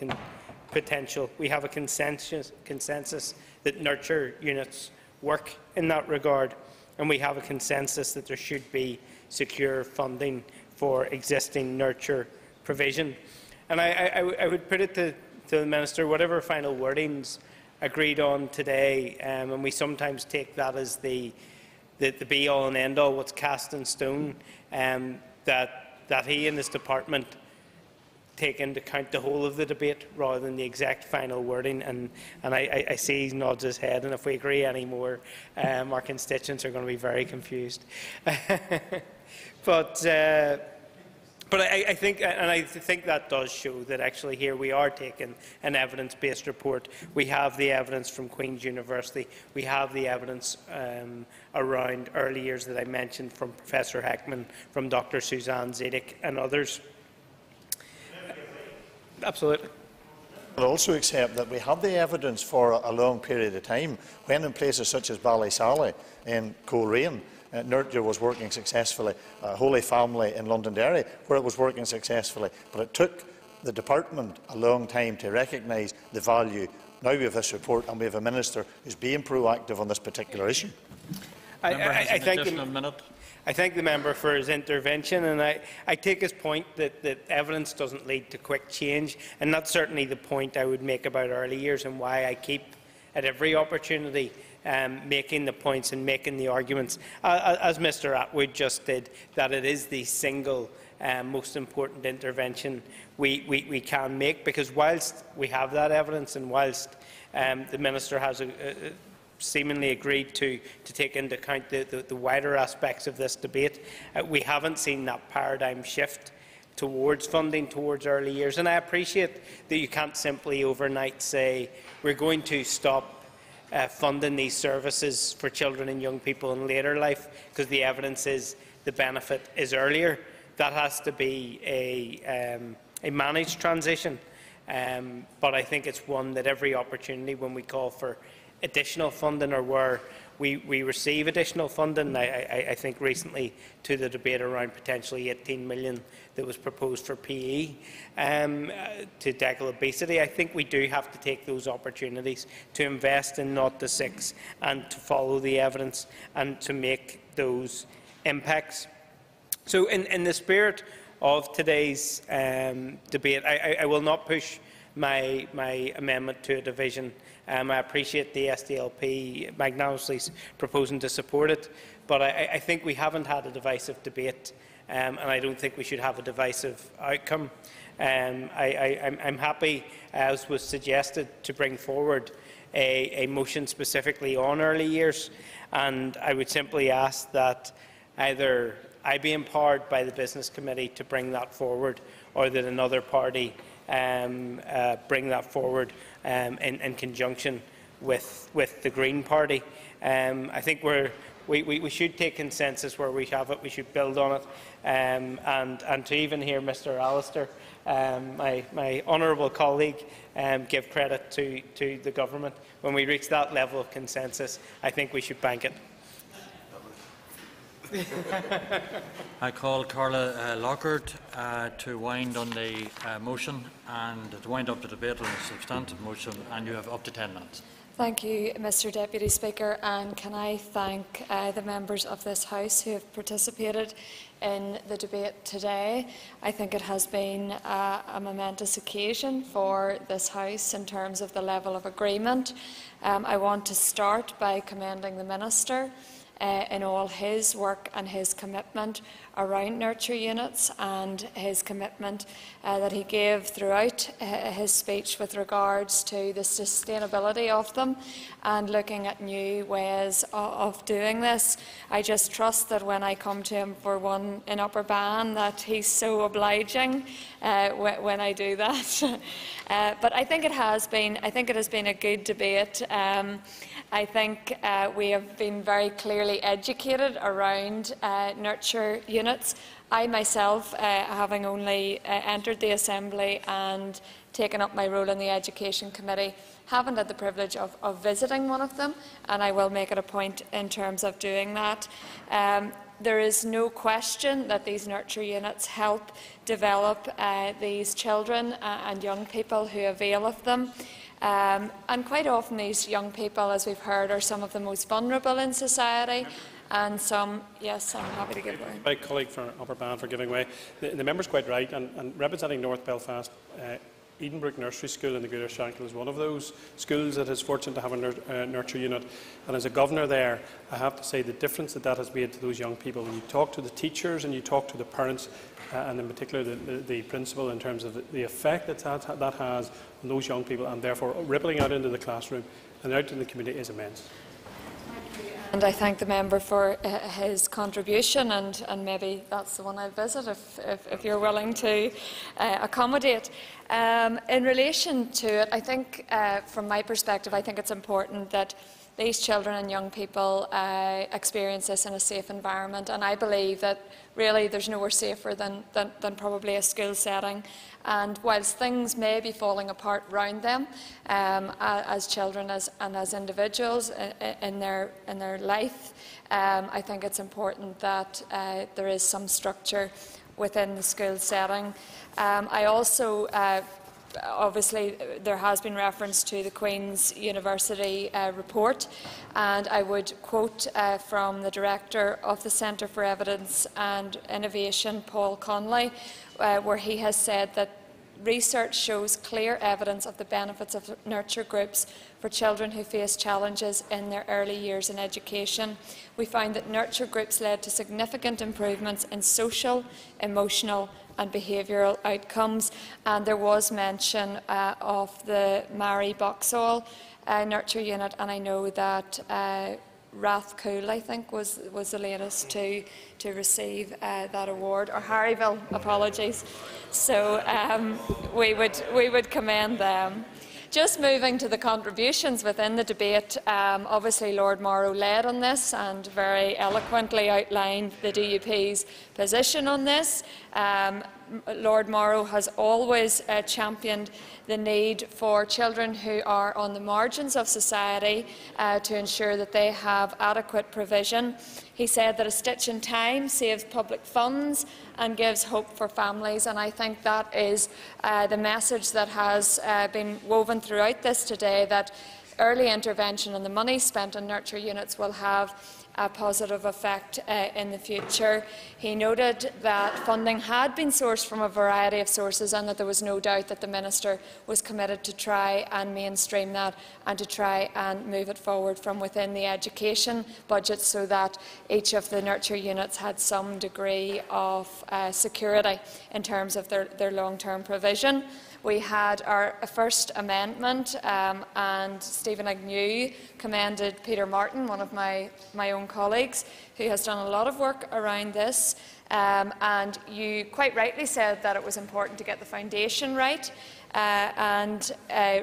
potential. We have a consensus, consensus that nurture units work in that regard, and we have a consensus that there should be secure funding for existing nurture provision. And I, I, I would put it to, to, the Minister, whatever final wordings agreed on today, um, and we sometimes take that as the, the, the be-all and end-all, what's cast in stone, um, that, that he and his department take into account the whole of the debate rather than the exact final wording. And, and I, I, see he nods his head, and if we agree anymore, um, our constituents are going to be very confused. but uh, but I, I, think, and I think that does show that actually here we are taking an evidence-based report. We have the evidence from Queen's University. We have the evidence um, around early years that I mentioned from Professor Heckman, from Dr. Suzanne Zeedyk and others. Absolutely. I also accept that we have the evidence for a long period of time when in places such as Ballysally in Coleraine uh, Nurture was working successfully, uh, Holy Family in Londonderry, where it was working successfully. But it took the department a long time to recognise the value. Now we have this report and we have a minister who's being proactive on this particular issue. I, I, I, thank the, I thank the member for his intervention, and I, I take his point that, that evidence doesn't lead to quick change, and that's certainly the point I would make about early years and why I keep at every opportunity um, making the points and making the arguments, uh, as Mr Atwood just did, that it is the single um, most important intervention we, we, we, can make, because whilst we have that evidence and whilst um, the Minister has a, a, seemingly agreed to, to take into account the, the, the wider aspects of this debate, uh, we haven't seen that paradigm shift towards funding towards early years. And I appreciate that you can't simply overnight say we're going to stop uh, funding these services for children and young people in later life because the evidence is the benefit is earlier. That has to be a, um, a managed transition, um, but I think it's one that every opportunity when we call for additional funding or where we, we receive additional funding. I, I, I, think recently to the debate around potentially 18 million that was proposed for PE um, to tackle obesity, I think we do have to take those opportunities to invest in not the six and to follow the evidence and to make those impacts. So in, in the spirit of today's um, debate, I, I, will not push my, my amendment to a division um, I appreciate the SDLP magnanimously proposing to support it, but I, I, think we haven't had a divisive debate, um, and I don't think we should have a divisive outcome. Um, I, am happy, as was suggested, to bring forward a, a motion specifically on early years, and I would simply ask that either I be empowered by the Business Committee to bring that forward, or that another party um, uh, bring that forward um, in, in, conjunction with, with the Green Party. Um, I think we're, we, we, we, should take consensus where we have it, we should build on it, um, and, and to even hear Mr Allister, um, my, my honourable colleague, um, give credit to, to the government. When we reach that level of consensus, I think we should bank it. I call Carla uh, Lockhart uh, to wind on the uh, motion and to wind up the debate on the substantive motion, and you have up to 10 minutes. Thank you, Mr Deputy Speaker, and can I thank uh, the members of this House who have participated in the debate today. I think it has been uh, a momentous occasion for this House in terms of the level of agreement. Um, I want to start by commending the Minister uh, in all his work and his commitment around nurture units and his commitment uh, that he gave throughout uh, his speech with regards to the sustainability of them and looking at new ways of, doing this. I just trust that when I come to him for one in Upper Bann that he's so obliging uh, when I do that. Uh, but I think it has been, I think it has been a good debate. Um, I think uh, we have been very clearly educated around uh, nurture units. I myself, uh, having only uh, entered the Assembly and taken up my role in the Education Committee, haven't had the privilege of, of visiting one of them, and I will make it a point in terms of doing that. Um, there is no question that these nurture units help develop uh, these children uh, and young people who avail of them. Um, and quite often these young people, as we've heard, are some of the most vulnerable in society. And some, yes, I'm happy to give way. My colleague for Upper Bann for giving way. The, the member's quite right, and, and representing North Belfast, uh, Edenbrook Nursery School in the Greater Shankill is one of those schools that is fortunate to have a nur uh, nurture unit. And as a governor there, I have to say the difference that that has made to those young people. When you talk to the teachers and you talk to the parents, uh, and in particular the, the, the, principal in terms of the, the effect that, that that has on those young people, and therefore rippling out into the classroom and out in the community is immense. And I thank the member for uh, his contribution, and, and, maybe that's the one I'll visit if, if, if you're willing to uh, accommodate. Um, in relation to it, I think, uh, from my perspective, I think it's important that these children and young people uh, experience this in a safe environment, and I believe that really there's nowhere safer than, than, than probably a school setting. And whilst things may be falling apart around them um, as children as, and as individuals in their, in their life, um, I think it's important that uh, there is some structure within the school setting. Um, I also uh, obviously there has been reference to the Queen's University uh, report and I would quote uh, from the Director of the Centre for Evidence and Innovation, Paul Connolly, uh, where he has said that research shows clear evidence of the benefits of nurture groups for children who face challenges in their early years in education. We found that nurture groups led to significant improvements in social, emotional and behavioural outcomes. And there was mention uh, of the Mary Boxall uh, nurture unit, and I know that uh, Rathcoole, I think, was, was the latest to, to receive uh, that award, or Harryville, apologies. So um, we, would, we would commend them. Just moving to the contributions within the debate, um, obviously Lord Morrow led on this and very eloquently outlined the DUP's position on this. Um, Lord Morrow has always uh, championed the need for children who are on the margins of society uh, to ensure that they have adequate provision. He said that a stitch in time saves public funds and gives hope for families, and I think that is uh, the message that has uh, been woven throughout this today, that early intervention and the money spent on nurture units will have a positive effect uh, in the future. He noted that funding had been sourced from a variety of sources and that there was no doubt that the Minister was committed to try and mainstream that and to try and move it forward from within the education budget so that each of the nurture units had some degree of uh, security in terms of their, their long-term provision. We had our first amendment, um, and Steven Agnew commended Peter Martin, one of my, my own colleagues, who has done a lot of work around this. Um, and you quite rightly said that it was important to get the foundation right. Uh, and uh,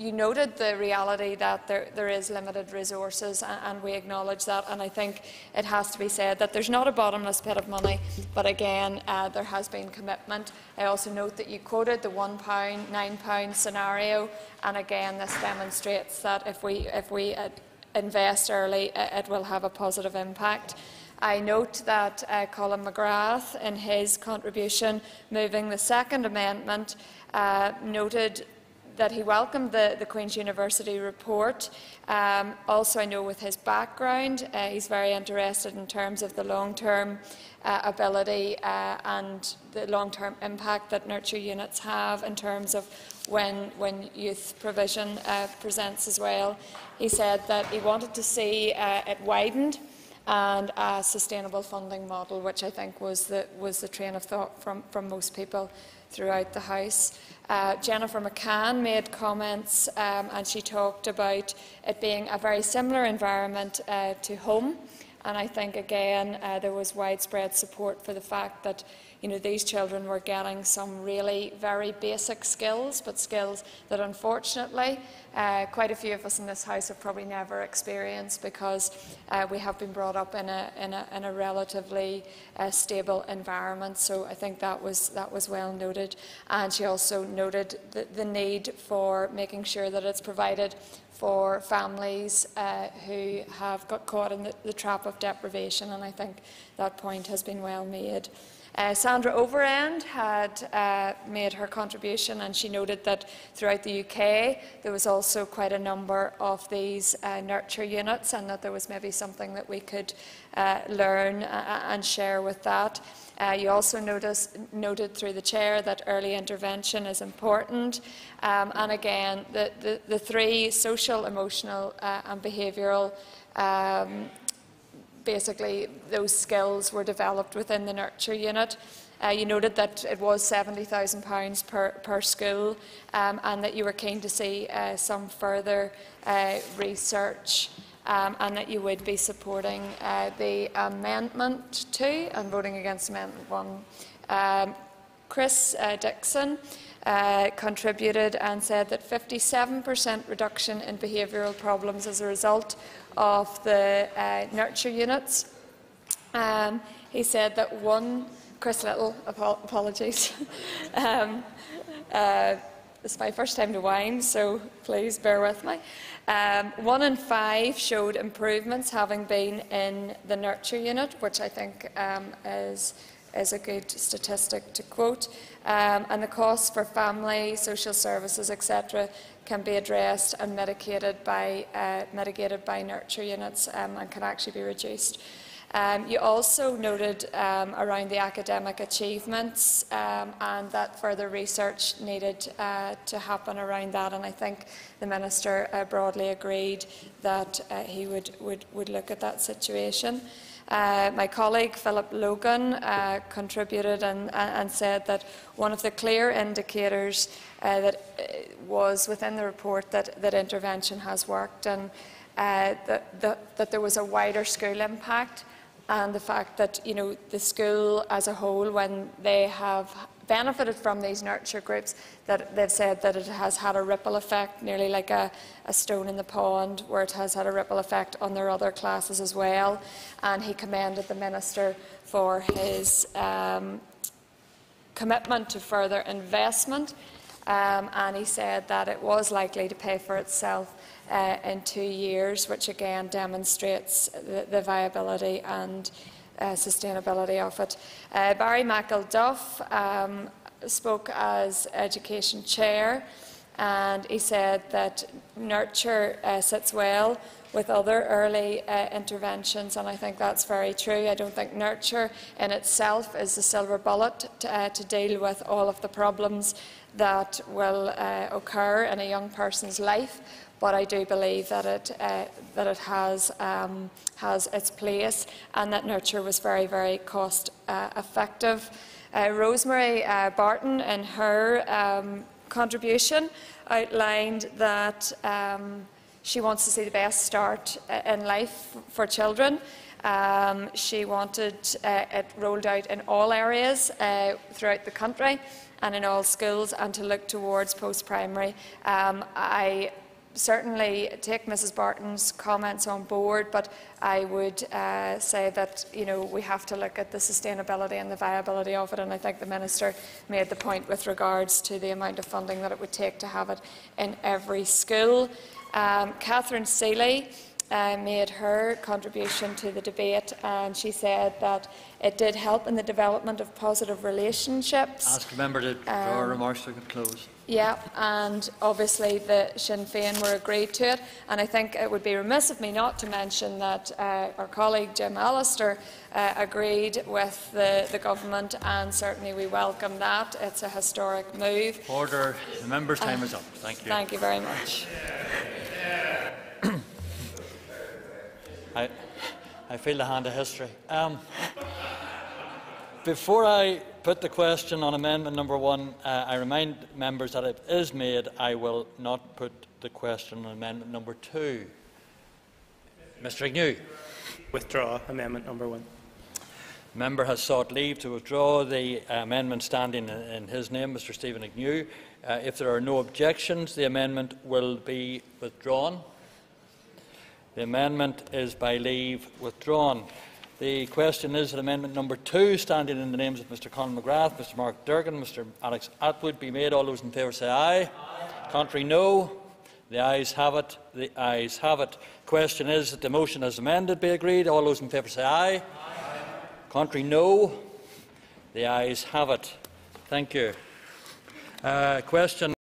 you noted the reality that there, there is limited resources, and, and, we acknowledge that. And I think it has to be said that there's not a bottomless pit of money, but again, uh, there has been commitment. I also note that you quoted the one pound, nine pound scenario, and again, this demonstrates that if we if we uh, invest early, it will have a positive impact. I note that uh, Colin McGrath, in his contribution moving the second amendment, uh, noted that he welcomed the, the Queen's University report. Um, also, I know with his background, uh, he's very interested in terms of the long-term uh, ability uh, and the long-term impact that nurture units have in terms of when, when youth provision uh, presents as well. He said that he wanted to see uh, it widened and a sustainable funding model, which I think was the, was the train of thought from, from most people throughout the House. Uh, Jennifer McCann made comments um, and she talked about it being a very similar environment uh, to home. And I think, again, uh, there was widespread support for the fact that you know, these children were getting some really very basic skills, but skills that unfortunately uh, quite a few of us in this House have probably never experienced because uh, we have been brought up in a, in a, in a relatively uh, stable environment. So I think that was, that was well noted. And she also noted the, the need for making sure that it's provided for families uh, who have got caught in the, the trap of deprivation, and I think that point has been well made. Uh, Sandra Overend had uh, made her contribution and she noted that throughout the UK there was also quite a number of these uh, nurture units and that there was maybe something that we could uh, learn uh, and share with that. Uh, you also notice, noted through the chair that early intervention is important. Um, and again, the, the, the, three social, emotional and behavioural um, basically those skills were developed within the nurture unit. Uh, you noted that it was £70,000 per, per school um, and that you were keen to see uh, some further uh, research um, and that you would be supporting uh, the amendment 2 and voting against amendment 1. Um, Chris uh, Dixon uh, contributed and said that 57% reduction in behavioural problems as a result of the uh, nurture units. Um, he said that one, Chris Lyttle, apologies. um, uh, it's my first time to whine, so please bear with me. Um, one in five showed improvements having been in the nurture unit, which I think um, is, is a good statistic to quote. Um, and the costs for family, social services, etc., can be addressed and mitigated by, uh, mitigated by nurture units um, and can actually be reduced. Um, you also noted um, around the academic achievements um, and that further research needed uh, to happen around that and I think the Minister uh, broadly agreed that uh, he would, would, would look at that situation. Uh, my colleague Phillip Logan uh, contributed and, and, said that one of the clear indicators uh, that uh, was within the report that, that intervention has worked and uh, that, that, that there was a wider school impact and the fact that you know the school as a whole, when they have benefited from these nurture groups, that they've said that it has had a ripple effect, nearly like a, a stone in the pond, where it has had a ripple effect on their other classes as well. And he commended the minister for his um, commitment to further investment. Um, and he said that it was likely to pay for itself uh, in two years, which again demonstrates the, the viability and uh, sustainability of it. Uh, Barry McElduff um, spoke as Education Chair and he said that nurture uh, sits well with other early uh, interventions, and I think that's very true. I don't think nurture in itself is the silver bullet to, uh, to deal with all of the problems that will uh, occur in a young person's life, but I do believe that it, uh, that it has, um, has its place and that nurture was very, very cost uh, effective. Uh, Rosemary uh, Barton, in her um, contribution, outlined that um, she wants to see the best start uh, in life for children. Um, she wanted uh, it rolled out in all areas throughout the country and in all schools and to look towards post-primary. Um, I certainly take Mrs Barton's comments on board, but I would uh, say that you know we have to look at the sustainability and the viability of it, and I think the Minister made the point with regards to the amount of funding that it would take to have it in every school. Um, Catherine Seeley uh, made her contribution to the debate and she said that it did help in the development of positive relationships. Ask member to draw um, remarks to close. Yeah, and obviously the Sinn Féin were agreed to it. And I think it would be remiss of me not to mention that uh, our colleague Jim Allister uh, agreed with the, the government, and certainly we welcome that. It's a historic move. Order. The member's time uh, is up. Thank you. Thank you very much. I, I feel the hand of history. Um, before I put the question on amendment number one, uh, I remind members that if it is made, I will not put the question on amendment number two. Mr Agnew. Withdraw amendment number one. Member has sought leave to withdraw the amendment standing in, in his name, Mr Steven Agnew. Uh, if there are no objections, the amendment will be withdrawn. The amendment is by leave withdrawn. The question is that amendment number two, standing in the names of Mr Conor McGrath, Mr Mark Durkan, Mr Alex Attwood, be made. All those in favour say aye. aye. Contrary, no. The ayes have it. The ayes have it. Question is that the motion as amended be agreed. All those in favour say aye. aye. Contrary, no. The ayes have it. Thank you. Uh, question.